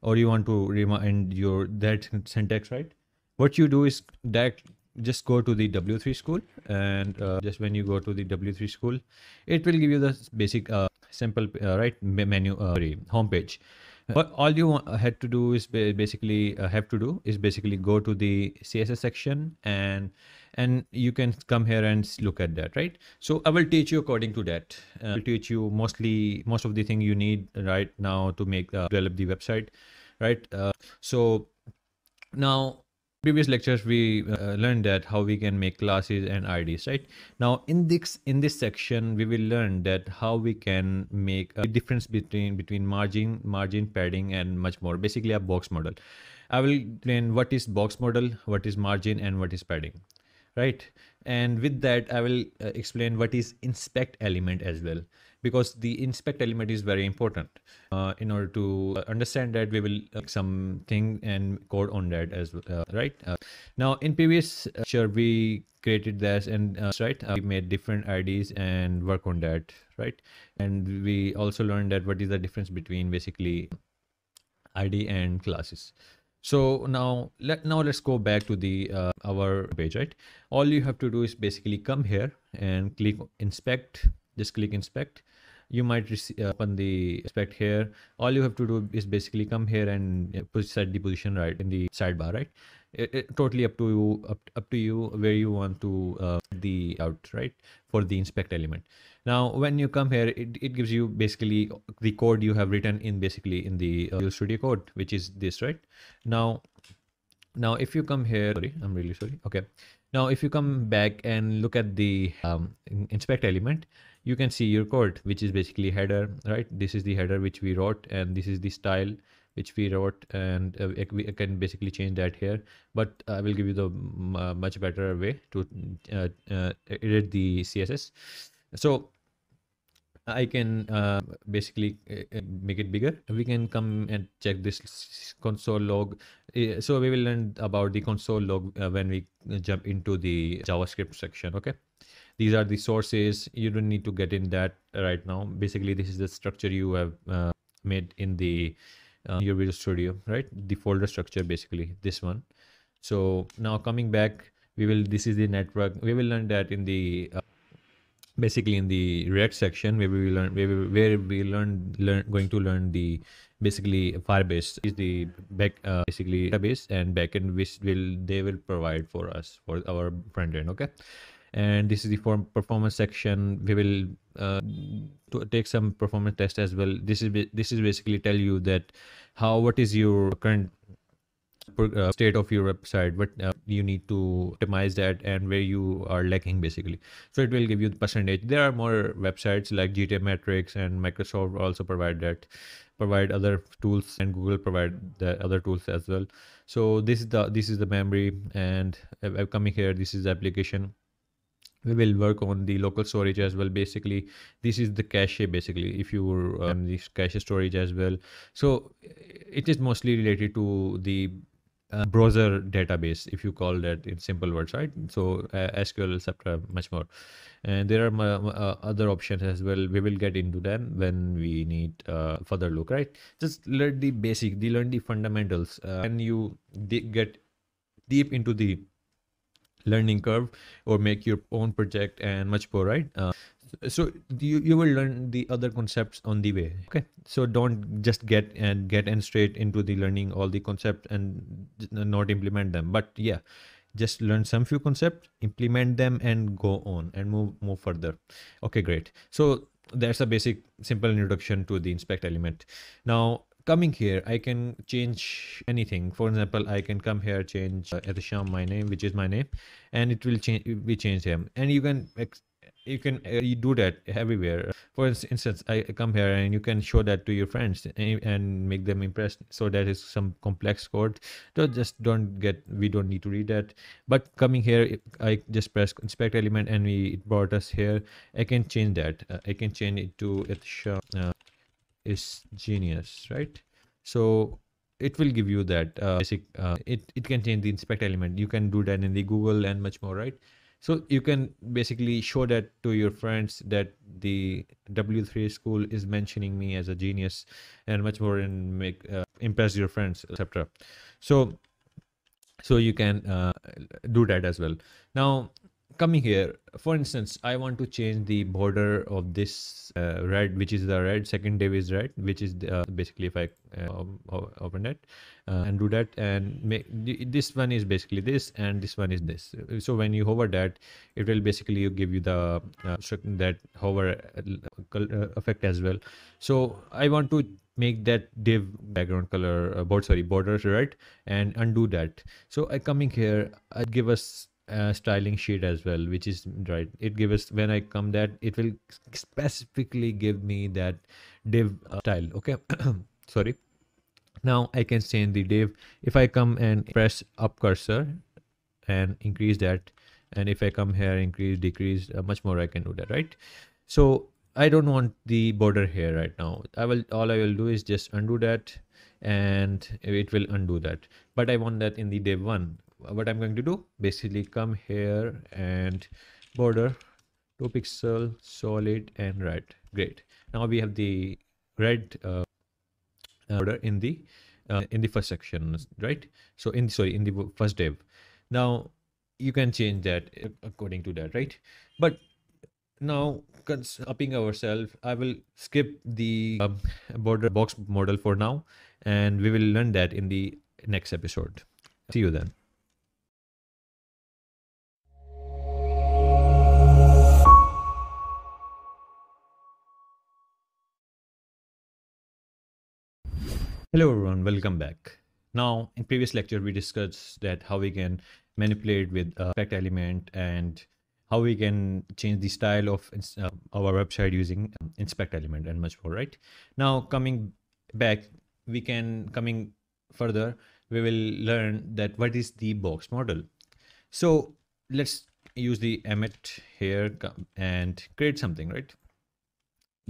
or you want to remind your that syntax right what you do is that just go to the w3 school and uh, just when you go to the w3 school it will give you the basic uh, simple uh, right menu uh, homepage. But all you had to do is basically uh, have to do is basically go to the css section and and you can come here and look at that right? So i will teach you according to that. Uh, i'll teach you mostly most of the thing you need right now to make uh, develop the website right? So now previous lectures we uh, learned that how we can make classes and ids right? Now in this in this section we will learn that how we can make a difference between between margin margin padding and much more. Basically a box model. I will explain what is box model what is margin and what is padding right? And with that i will uh, explain what is inspect element as well because the inspect element is very important uh, in order to understand that we will uh, something and code on that as well uh, right? Uh, now in previous uh, sure we created this and uh, right we made different ids and work on that right? And we also learned that what is the difference between basically id and classes. So now let now let's go back to the uh, our page right? All you have to do is basically come here and click inspect just click inspect. You might uh, open the inspect here. All you have to do is basically come here and uh, set the position right in the sidebar right? It, it, totally up to you up, up to you where you want to uh, the out right for the inspect element. Now when you come here it, it gives you basically the code you have written in basically in the uh, studio code which is this right? Now now if you come here sorry i'm really sorry. Okay. Now if you come back and look at the um, inspect element you can see your code which is basically header right this is the header which we wrote and this is the style which we wrote and uh, we can basically change that here but i will give you the uh, much better way to uh, uh, edit the css so I can uh, basically make it bigger. We can come and check this console log. So we will learn about the console log uh, when we jump into the JavaScript section. Okay. These are the sources. You don't need to get in that right now. Basically, this is the structure you have uh, made in the uh, your Visual Studio, right? The folder structure, basically this one. So now coming back, we will, this is the network. We will learn that in the, uh, basically in the React section where we learn, where we, where we learn, learn, going to learn the, basically Firebase is the back, uh, basically database and backend which will, they will provide for us for our front end. Okay and this is the form performance section we will uh, take some performance test as well this is this is basically tell you that how what is your current uh, state of your website what uh, you need to optimize that and where you are lacking basically. So it will give you the percentage. There are more websites like GTmetrix and microsoft also provide that provide other tools and google provide the other tools as well. So this is the this is the memory and uh, coming here. This is the application. We will work on the local storage as well. Basically this is the cache basically if you um, this cache storage as well. So it is mostly related to the uh, browser database if you call that in simple words right? So uh, sql etc much more. And there are uh, other options as well. We will get into them when we need uh, further look right? Just learn the basic the learn the fundamentals uh, and you get deep into the learning curve or make your own project and much more right? Uh, so you, you will learn the other concepts on the way. Okay. So don't just get and get and straight into the learning all the concepts and not implement them. But yeah just learn some few concepts implement them and go on and move move further. Okay great. So that's a basic simple introduction to the inspect element. Now coming here i can change anything. For example i can come here change uh, my name which is my name and it will change we change him and you can you can uh, you do that everywhere. For instance i come here and you can show that to your friends and, and make them impressed. So that is some complex code. So just don't get we don't need to read that. But coming here i just press inspect element and we it brought us here. I can change that. Uh, i can change it to it uh, is genius right? So it will give you that uh, basic uh, it it can change the inspect element. You can do that in the google and much more right so you can basically show that to your friends that the w3 school is mentioning me as a genius and much more and make uh, impress your friends etc so so you can uh, do that as well. Now coming here for instance i want to change the border of this uh, red which is the red second div is red which is uh, basically if i uh, open it uh, and do that and make this one is basically this and this one is this. So when you hover that it will basically give you the uh, that hover uh, effect as well. So i want to make that div background color uh, board sorry borders red and undo that. So i coming here i give us uh, styling sheet as well which is right. It gives us when i come that it will specifically give me that div uh, style okay? Sorry. Now i can change the div if i come and press up cursor and increase that and if i come here increase decrease uh, much more i can do that right? So i don't want the border here right now. I will all i will do is just undo that and it will undo that. But i want that in the div one what I'm going to do basically come here and border 2 pixel solid and red great. Now we have the red uh, border in the uh, in the first section right? So in sorry in the first div now you can change that according to that right? But now upping ourselves i will skip the uh, border box model for now and we will learn that in the next episode. See you then Hello everyone, welcome back. Now, in previous lecture, we discussed that how we can manipulate with inspect element and how we can change the style of uh, our website using um, inspect element and much more, right? Now, coming back, we can, coming further, we will learn that what is the box model. So let's use the emmet here and create something, right?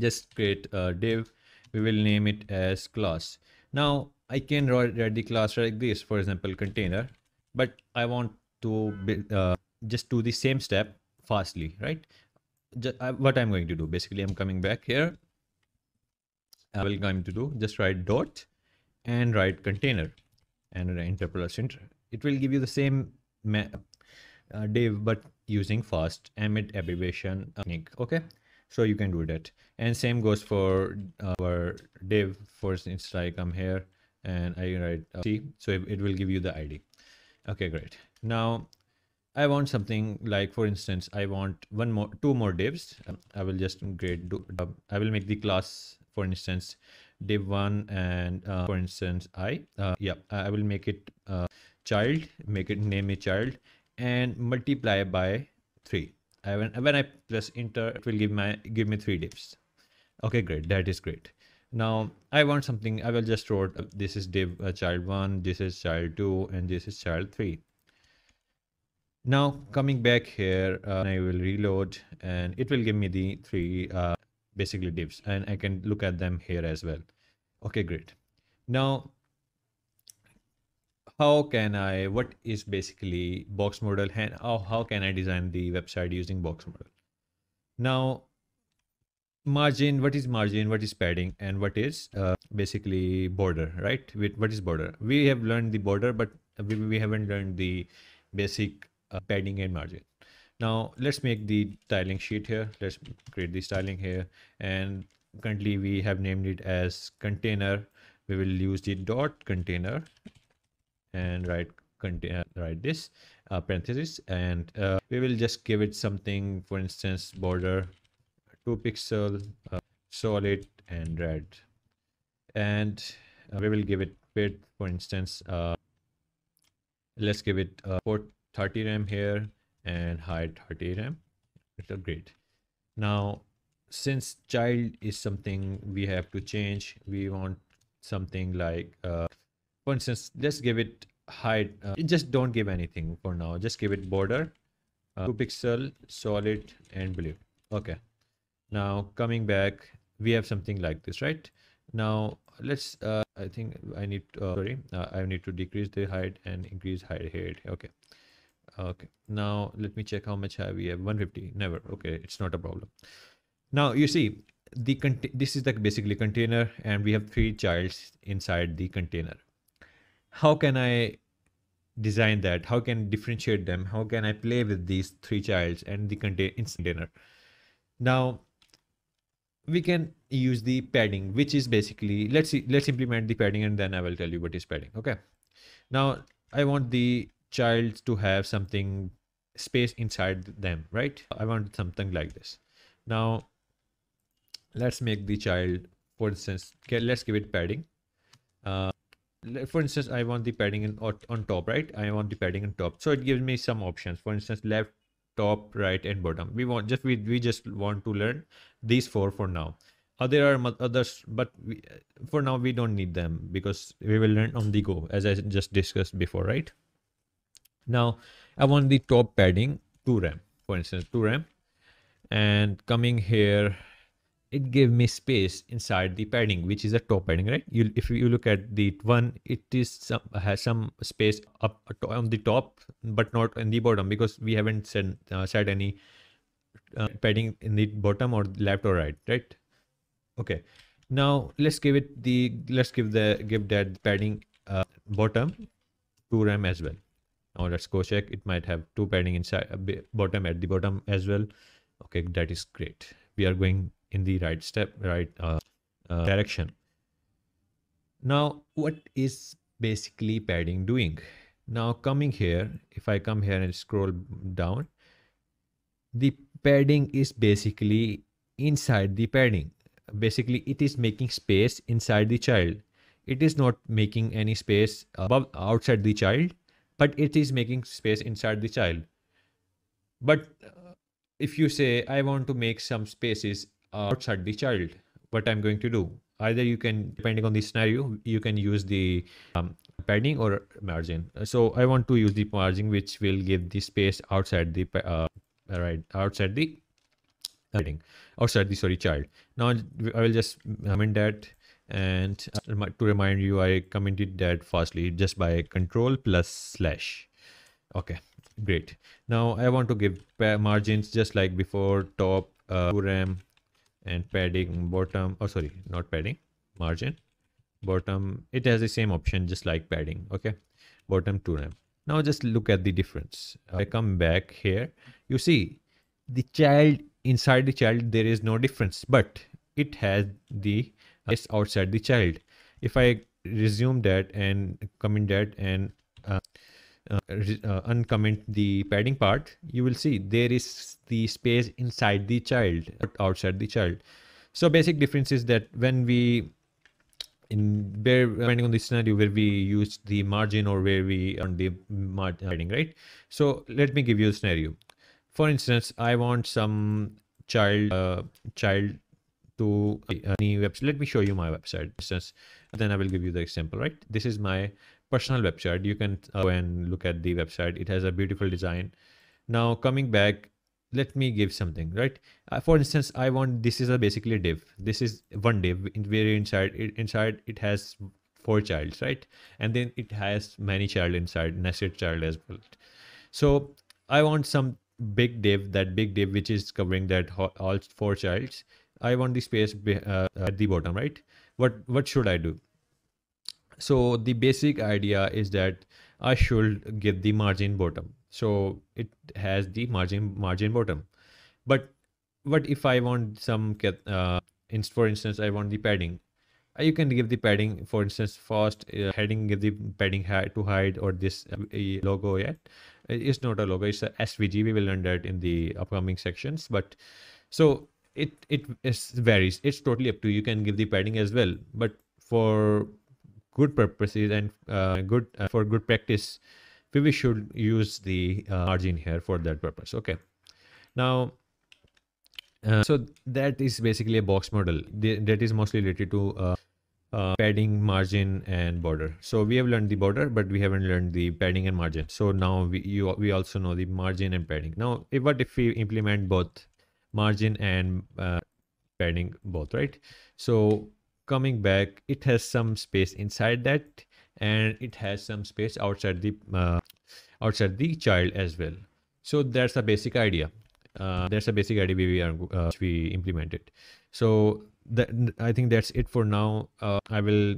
Just create a div. We will name it as class now I can write the class like this, for example, container, but I want to build, uh, just do the same step fastly, right? Just, uh, what I'm going to do, basically, I'm coming back here. I will going to do just write dot and write container and enter plus enter. It will give you the same uh, div, but using fast emmet abbreviation technique. Okay so you can do that. And same goes for our div for instance i come here and i write uh, c so it, it will give you the id okay great. Now i want something like for instance i want one more two more divs um, i will just create do, uh, i will make the class for instance div one and uh, for instance i uh, yeah i will make it uh, child make it name a child and multiply by three I, when, when i press enter it will give my give me three divs okay great. That is great. Now i want something i will just wrote uh, this is div uh, child one this is child two and this is child three. Now coming back here uh, i will reload and it will give me the three uh, basically divs and i can look at them here as well. Okay great. Now how can i what is basically box model and how, how can i design the website using box model? Now margin what is margin what is padding and what is uh, basically border right? With what is border? We have learned the border but we, we haven't learned the basic uh, padding and margin. Now let's make the styling sheet here. Let's create the styling here. And currently we have named it as container. We will use the dot container and write container write this uh, parenthesis and uh, we will just give it something for instance border 2 pixel uh, solid and red. And uh, we will give it width for instance uh, let's give it uh, 430 rem here and height 30 rem it's a great. Now since child is something we have to change we want something like uh, for instance let's give it height uh, just don't give anything for now. Just give it border uh, 2 pixel solid and blue. Okay. Now coming back we have something like this right? Now let's uh, i think i need to, uh, sorry uh, i need to decrease the height and increase height here. Okay. Okay. Now let me check how much have we have. 150 never. Okay. It's not a problem. Now you see the this is like basically container and we have three childs inside the container how can i design that? How can differentiate them? How can i play with these three childs and the container? Now we can use the padding which is basically let's see let's implement the padding and then i will tell you what is padding okay? Now i want the child to have something space inside them right? I want something like this. Now let's make the child for instance let's give it padding. Uh, for instance i want the padding in, on top right? I want the padding on top. So it gives me some options. For instance left top right and bottom. We want just we, we just want to learn these four for now. Uh, there are others but we, for now we don't need them because we will learn on the go as i just discussed before right? Now i want the top padding 2 rem for instance 2 rem. And coming here it gave me space inside the padding which is a top padding right? You if you look at the one it is some has some space up on the top but not in the bottom because we haven't set uh, set any uh, padding in the bottom or left or right right? Okay. Now let's give it the let's give the give that padding uh, bottom 2 rem as well. Now let's go check. It might have two padding inside bottom at the bottom as well. Okay that is great. We are going in the right step right uh, uh, direction. Now what is basically padding doing? Now coming here if i come here and scroll down the padding is basically inside the padding. Basically it is making space inside the child. It is not making any space above outside the child but it is making space inside the child. But uh, if you say i want to make some spaces outside the child. What i'm going to do either you can depending on the scenario you can use the um, padding or margin. So i want to use the margin which will give the space outside the uh, right outside the padding outside the sorry child. Now i will just comment that and uh, to remind you i commented that fastly just by control plus slash. Okay great. Now i want to give margins just like before top uh, rem and padding bottom oh sorry not padding margin. Bottom it has the same option just like padding okay? Bottom 2 rem now just look at the difference. I come back here you see the child inside the child there is no difference but it has the s outside the child. If i resume that and come in that and uh, uh, uh, uncomment the padding part, you will see there is the space inside the child, outside the child. So basic difference is that when we in depending on the scenario where we use the margin or where we on the margin right? So let me give you a scenario. For instance i want some child uh, child to any website. Let me show you my website. For instance then i will give you the example right? This is my personal website. You can uh, go and look at the website. It has a beautiful design. Now coming back let me give something right? Uh, for instance i want this is a basically div. This is one div. In where inside it inside it has four childs right? And then it has many child inside nested child as well. So i want some big div that big div which is covering that all four childs. I want the space uh, at the bottom right? What what should i do so the basic idea is that i should give the margin bottom. So it has the margin margin bottom. But what if i want some uh, for instance i want the padding. Uh, you can give the padding for instance first uh, heading give the padding to hide or this uh, logo yet. It's not a logo it's a svg we will learn that in the upcoming sections but so it it is varies. It's totally up to you. You can give the padding as well but for good purposes and uh, good uh, for good practice we should use the uh, margin here for that purpose. Okay. Now uh, so that is basically a box model. The, that is mostly related to uh, padding margin and border. So we have learned the border but we haven't learned the padding and margin. So now we you we also know the margin and padding. Now if what if we implement both margin and padding both right? So coming back it has some space inside that and it has some space outside the uh, outside the child as well. So that's a basic idea. Uh, that's a basic idea we are uh, we implemented. So that i think that's it for now. Uh, i will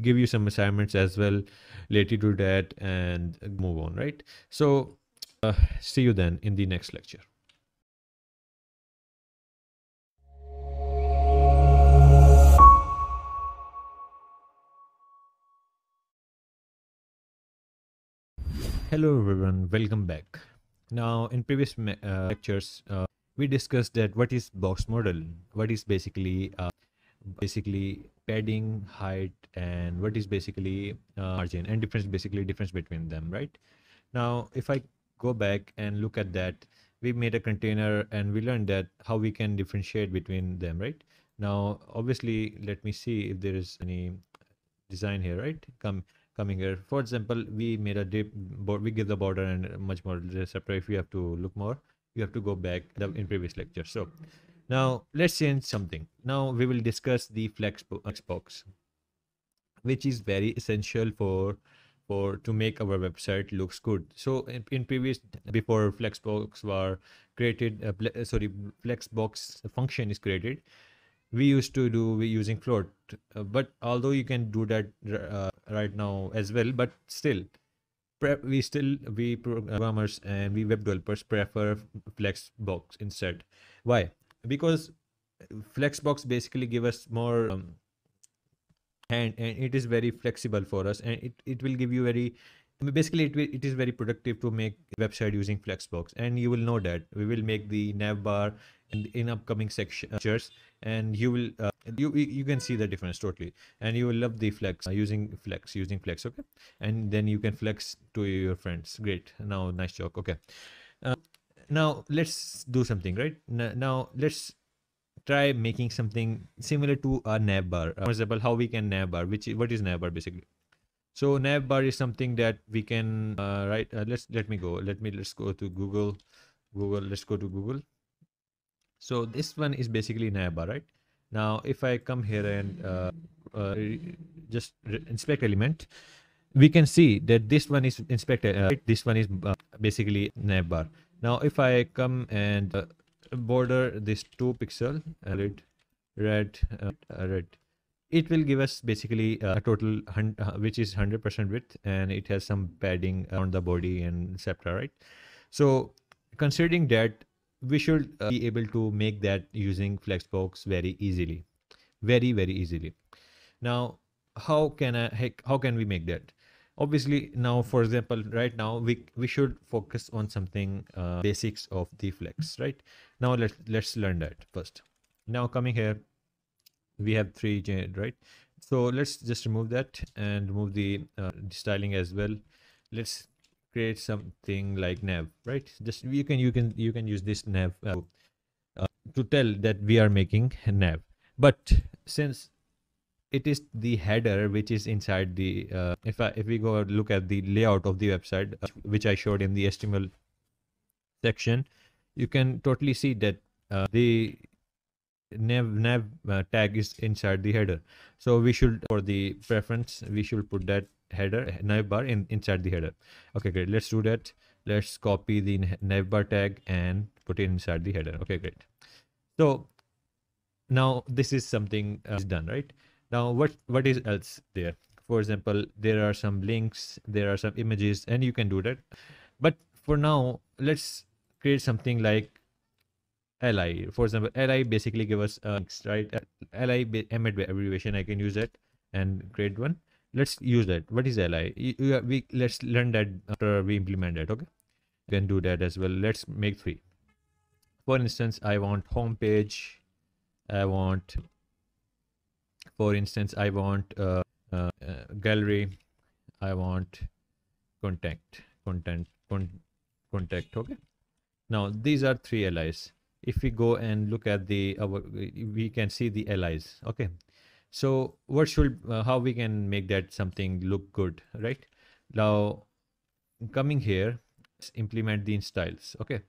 give you some assignments as well related to that and move on right? So uh, see you then in the next lecture Hello everyone, welcome back. Now in previous uh, lectures, uh, we discussed that what is box model, what is basically uh, basically padding, height, and what is basically uh, margin and difference basically difference between them, right? Now if I go back and look at that, we made a container and we learned that how we can differentiate between them, right? Now obviously let me see if there is any design here, right? Come coming here. For example, we made a div we give the border and much more separate. If you have to look more, you have to go back in previous lecture. So now let's change something. Now we will discuss the flexbox, which is very essential for for to make our website looks good. So in, in previous before flexbox were created, uh, sorry, flexbox function is created we used to do we using float uh, but although you can do that uh, right now as well but still we still we programmers and we web developers prefer flexbox instead. Why? Because flexbox basically give us more um, and and it is very flexible for us and it, it will give you very basically it, it is very productive to make website using flexbox and you will know that. We will make the nav bar in, in upcoming sections and you will uh, you you can see the difference totally. And you will love the flex uh, using flex using flex okay? And then you can flex to your friends. Great. Now nice joke. Okay. Uh, now let's do something right? Now let's try making something similar to a nav bar uh, for example how we can nav bar which is what is nav bar basically? So nav bar is something that we can uh, right uh, let's let me go. Let me let's go to google. Google let's go to google so this one is basically nav bar right? Now if i come here and uh, uh, just inspect element we can see that this one is inspected uh, this one is uh, basically nav bar now if i come and uh, border this two pixel red red red it will give us basically a total uh, which is 100% width and it has some padding on the body and etc right? So considering that we should uh, be able to make that using flexbox very easily. Very very easily. Now how can i how can we make that? Obviously now for example right now we we should focus on something uh, basics of the flex right? Now let's let's learn that first. Now coming here we have three right? So let's just remove that and remove the, uh, the styling as well. Let's create something like nav right? Just you can you can you can use this nav uh, uh, to tell that we are making nav. But since it is the header which is inside the uh, if I if we go look at the layout of the website uh, which I showed in the HTML section you can totally see that uh, the nav nav uh, tag is inside the header. So we should for the preference we should put that header navbar in inside the header. Okay great. Let's do that. Let's copy the navbar tag and put it inside the header. Okay great. So now this is something uh, is done right? Now what what is else there? For example there are some links there are some images and you can do that. But for now let's create something like li. For example li basically give us uh, links right? Li Emmet abbreviation i can use that and create one let's use that. What is li we let's learn that after we implement that okay? You can do that as well. Let's make three. For instance i want home page. I want for instance i want uh, uh, uh, gallery. I want contact content con contact okay? Now these are three lis if we go and look at the our we can see the lis okay so what should uh, how we can make that something look good right? Now coming here implement the styles okay?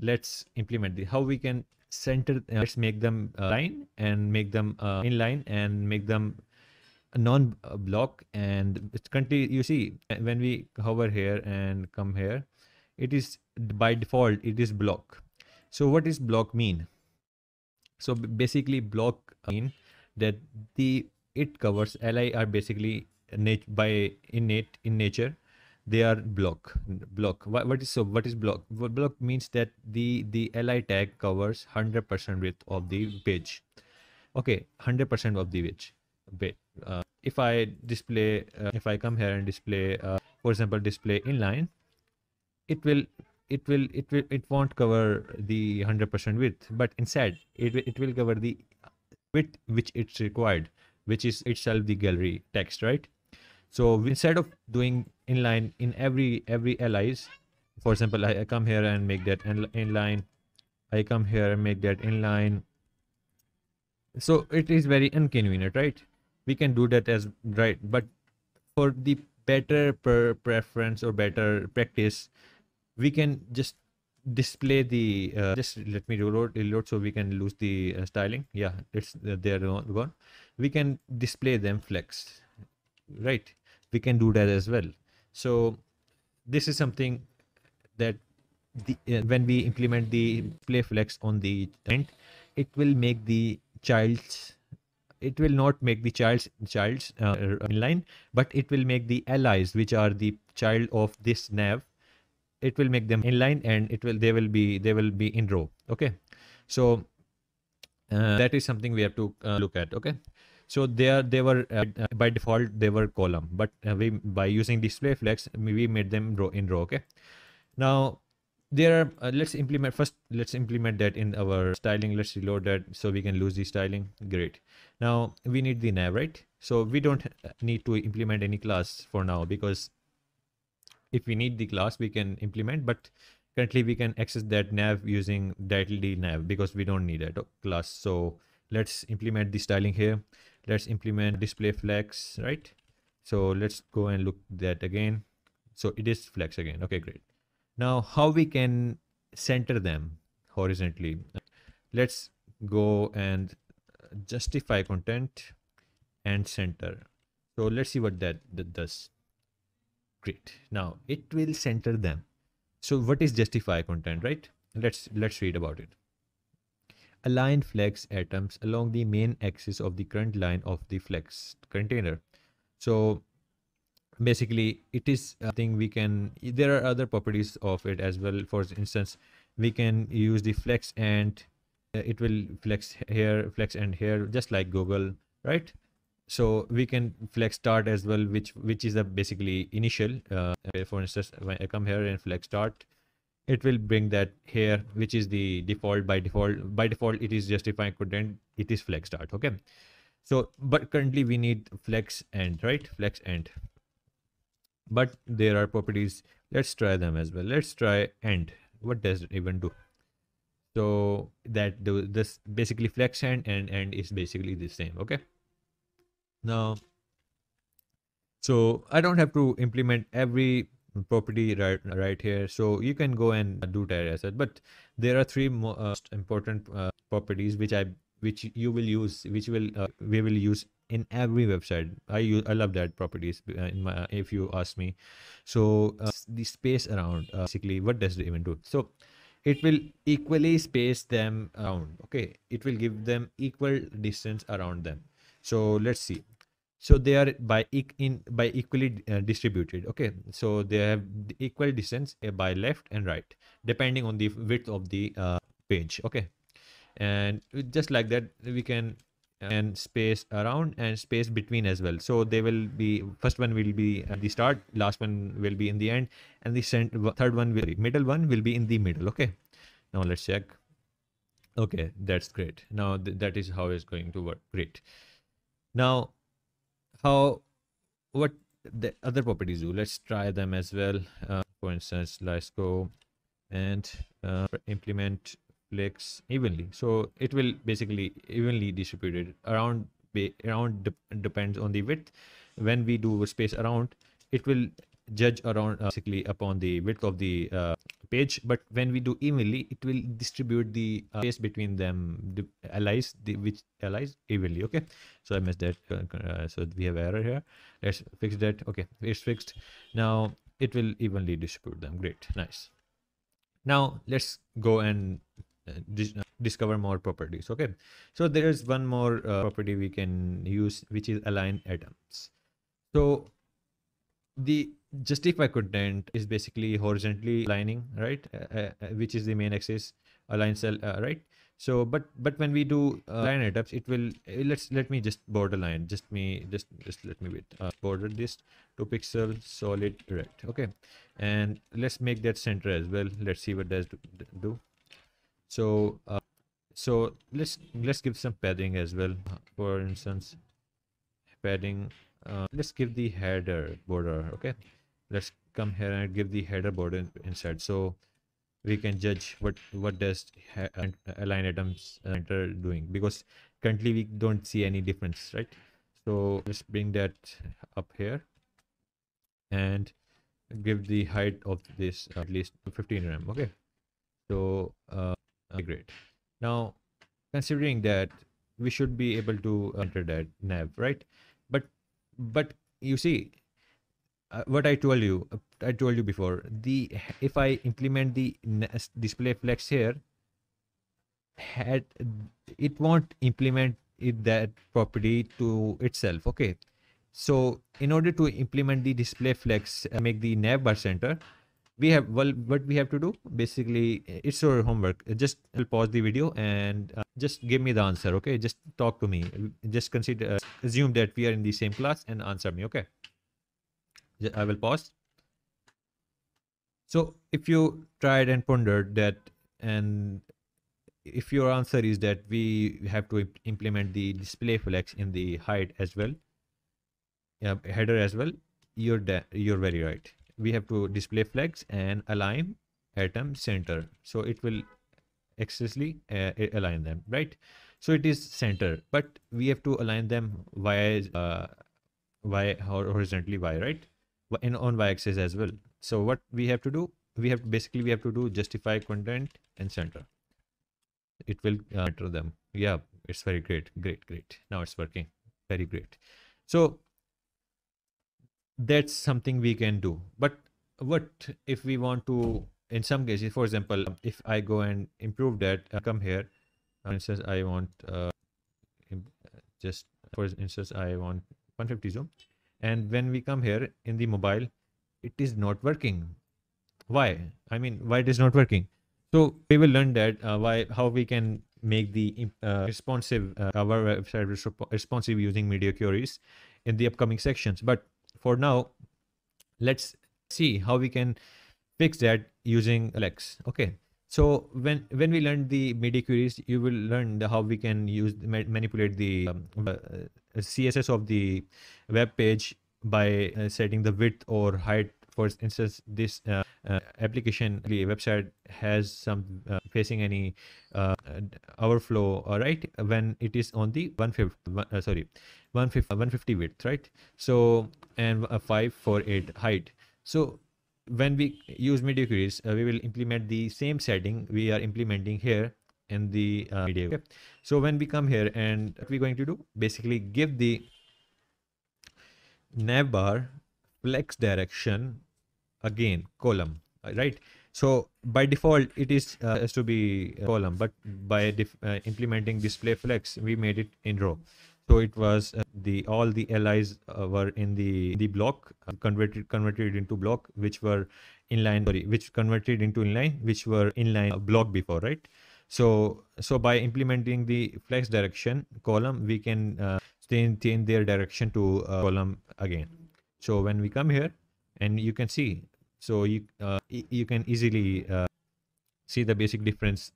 Let's implement the how we can center uh, let's make them uh, line and make them uh, inline and make them non-block and it's currently you see when we hover here and come here it is by default it is block. So what is block mean? So basically block mean that the it covers li are basically by innate in nature they are block block. What, what is so what is block? What block means that the the li tag covers 100% width of the page. Okay 100% of the page uh, if i display uh, if i come here and display uh, for example display inline it will it will it will it won't cover the 100% width but instead it, it will cover the width which it's required which is itself the gallery text right so instead of doing inline in every every LIs, for example, I, I come here and make that inline. I come here and make that inline. So it is very inconvenient, right? We can do that as right, but for the better per preference or better practice, we can just display the uh, just let me reload reload so we can lose the uh, styling. Yeah it's uh, they're gone we can display them flexed right? We can do that as well. So this is something that the, uh, when we implement the play flex on the end it will make the child's it will not make the child's child's uh, inline but it will make the LIs which are the child of this nav it will make them inline and it will they will be they will be in row. Okay. So uh, that is something we have to uh, look at. Okay. So they are they were uh, by default they were column but uh, we by using display flex we made them row in row. Okay. Now there are uh, let's implement first let's implement that in our styling. Let's reload that so we can lose the styling. Great. Now we need the nav right? So we don't need to implement any class for now because if we need the class we can implement but currently we can access that nav using directly nav because we don't need that class so let's implement the styling here. Let's implement display flex right? So let's go and look that again. So it is flex again. Okay great. Now how we can center them horizontally? Let's go and justify content and center. So let's see what that, that does great now it will center them so what is justify content right let's let's read about it align flex items along the main axis of the current line of the flex container. So basically it is a thing we can, there are other properties of it as well. For instance, we can use the flex and uh, it will flex here, flex and here, just like Google, right? So we can flex start as well, which which is a basically initial. Uh, for instance, when I come here and flex start, it will bring that here which is the default by default. By default it is justifying content. It is flex start okay? So but currently we need flex end right? Flex end but there are properties. Let's try them as well. Let's try end what does it even do? So that the, this basically flex end and end is basically the same okay now so i don't have to implement every property right right here. So you can go and do that as but there are three most uh, important uh, properties which i which you will use which will uh, we will use in every website. I use i love that properties uh, in my if you ask me. So uh, the space around uh, basically what does it even do? So it will equally space them around okay? It will give them equal distance around them. So let's see so they are by in by equally uh, distributed okay? So they have equal distance uh, by left and right depending on the width of the uh, page okay? And just like that we can and space around and space between as well. So they will be first one will be at the start last one will be in the end and the third one will be middle one will be in the middle okay? Now let's check. Okay that's great. Now th that is how it's going to work. Great. Now how what the other properties do? Let's try them as well. Uh, for instance let's go and uh, implement flex evenly. So it will basically evenly distributed around around de depends on the width. When we do space around it will judge around uh, basically upon the width of the uh, page but when we do evenly it will distribute the uh, space between them the LIs the which LIs? Evenly okay. So i missed that uh, uh, so we have error here. Let's fix that. Okay it's fixed. Now it will evenly distribute them. Great nice. Now let's go and dis discover more properties okay. So there is one more uh, property we can use which is align items. So the justify content is basically horizontally aligning right uh, uh, uh which is the main axis align cell uh, right? So but but when we do uh, line items it will let's let me just borderline just me just just let me wait uh, border this two pixel solid red okay? And let's make that center as well. Let's see what does do. So uh, so let's let's give some padding as well. For instance padding uh, let's give the header border okay let's come here and give the header border inside. So we can judge what what does align items enter doing. Because currently we don't see any difference right? So let's bring that up here. And give the height of this at least 15 rem okay? So uh, uh, great. Now, considering that we should be able to enter that nav, right? But but you see, uh, what I told you, uh, I told you before. The if I implement the display flex here, had it won't implement it that property to itself. Okay. So in order to implement the display flex, uh, make the nav bar center, we have well what we have to do basically it's your homework just pause the video and uh, just give me the answer okay just talk to me just consider uh, assume that we are in the same class and answer me okay i will pause. So if you tried and pondered that and if your answer is that we have to implement the display flex in the height as well yeah header as well you're you're very right. We have to display flex and align atom center. So it will excessively uh, align them right? So it is center but we have to align them via uh, y horizontally y right and on y axis as well. So what we have to do we have basically we have to do justify content and center. It will uh, enter them. Yeah it's very great great great. Now it's working. Very great. So that's something we can do. But what if we want to in some cases for example if i go and improve that I come here for instance i want uh, just for instance i want 150 zoom and when we come here in the mobile it is not working. Why? I mean why it is not working? So we will learn that uh, why how we can make the uh, responsive uh, our website responsive using media queries in the upcoming sections. But for now let's see how we can fix that using Alex. Okay, so when when we learn the media queries you will learn the, how we can use ma- manipulate the um, uh, css of the web page by uh, setting the width or height. For instance this uh, uh, application the website has some uh, facing any uh, overflow all right when it is on the 150 uh, sorry 150 150 width right? So and a 548 height. So when we use media queries, uh, we will implement the same setting we are implementing here in the uh, media. Okay. So when we come here and we're going to do, basically give the navbar flex direction again column, uh, right? So by default, it is uh, has to be column, but by uh, implementing display flex, we made it in row. So it was uh, the all the LIs uh, were in the the block uh, converted converted into block which were inline sorry which converted into inline which were inline uh, block before right. So so by implementing the flex direction column we can uh, change change their direction to uh, column again. So when we come here and you can see so you you can easily see the basic difference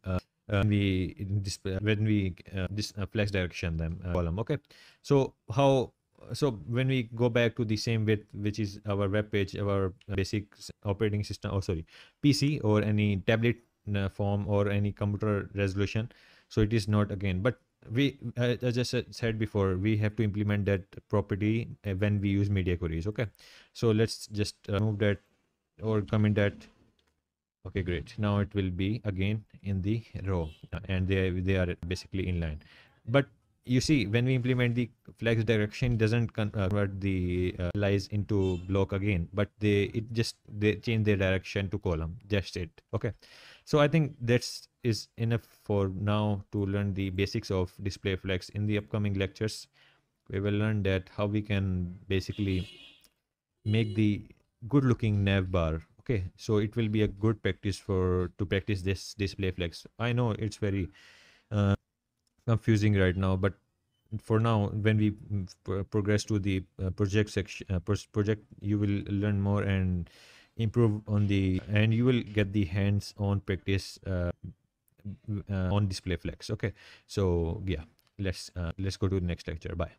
uh, we display when we uh, this uh, flex direction them uh, column okay? So how so when we go back to the same width which is our web page our basic operating system oh, sorry pc or any tablet uh, form or any computer resolution so it is not again. But we uh, as i said before we have to implement that property uh, when we use media queries okay? So let's just move that or comment that okay great. Now it will be again in the row and they they are basically inline but you see when we implement the flex direction doesn't uh, convert the uh, lies into block again but they it just they change their direction to column. Just it. Okay. So i think that's is enough for now to learn the basics of display flex in the upcoming lectures. We will learn that how we can basically make the good looking nav bar okay so it will be a good practice for to practice this display flex. I know it's very uh, confusing right now but for now when we progress to the uh, project section uh, project you will learn more and improve on the and you will get the hands on practice uh, uh, on display flex. Okay so yeah let's uh, let's go to the next lecture. Bye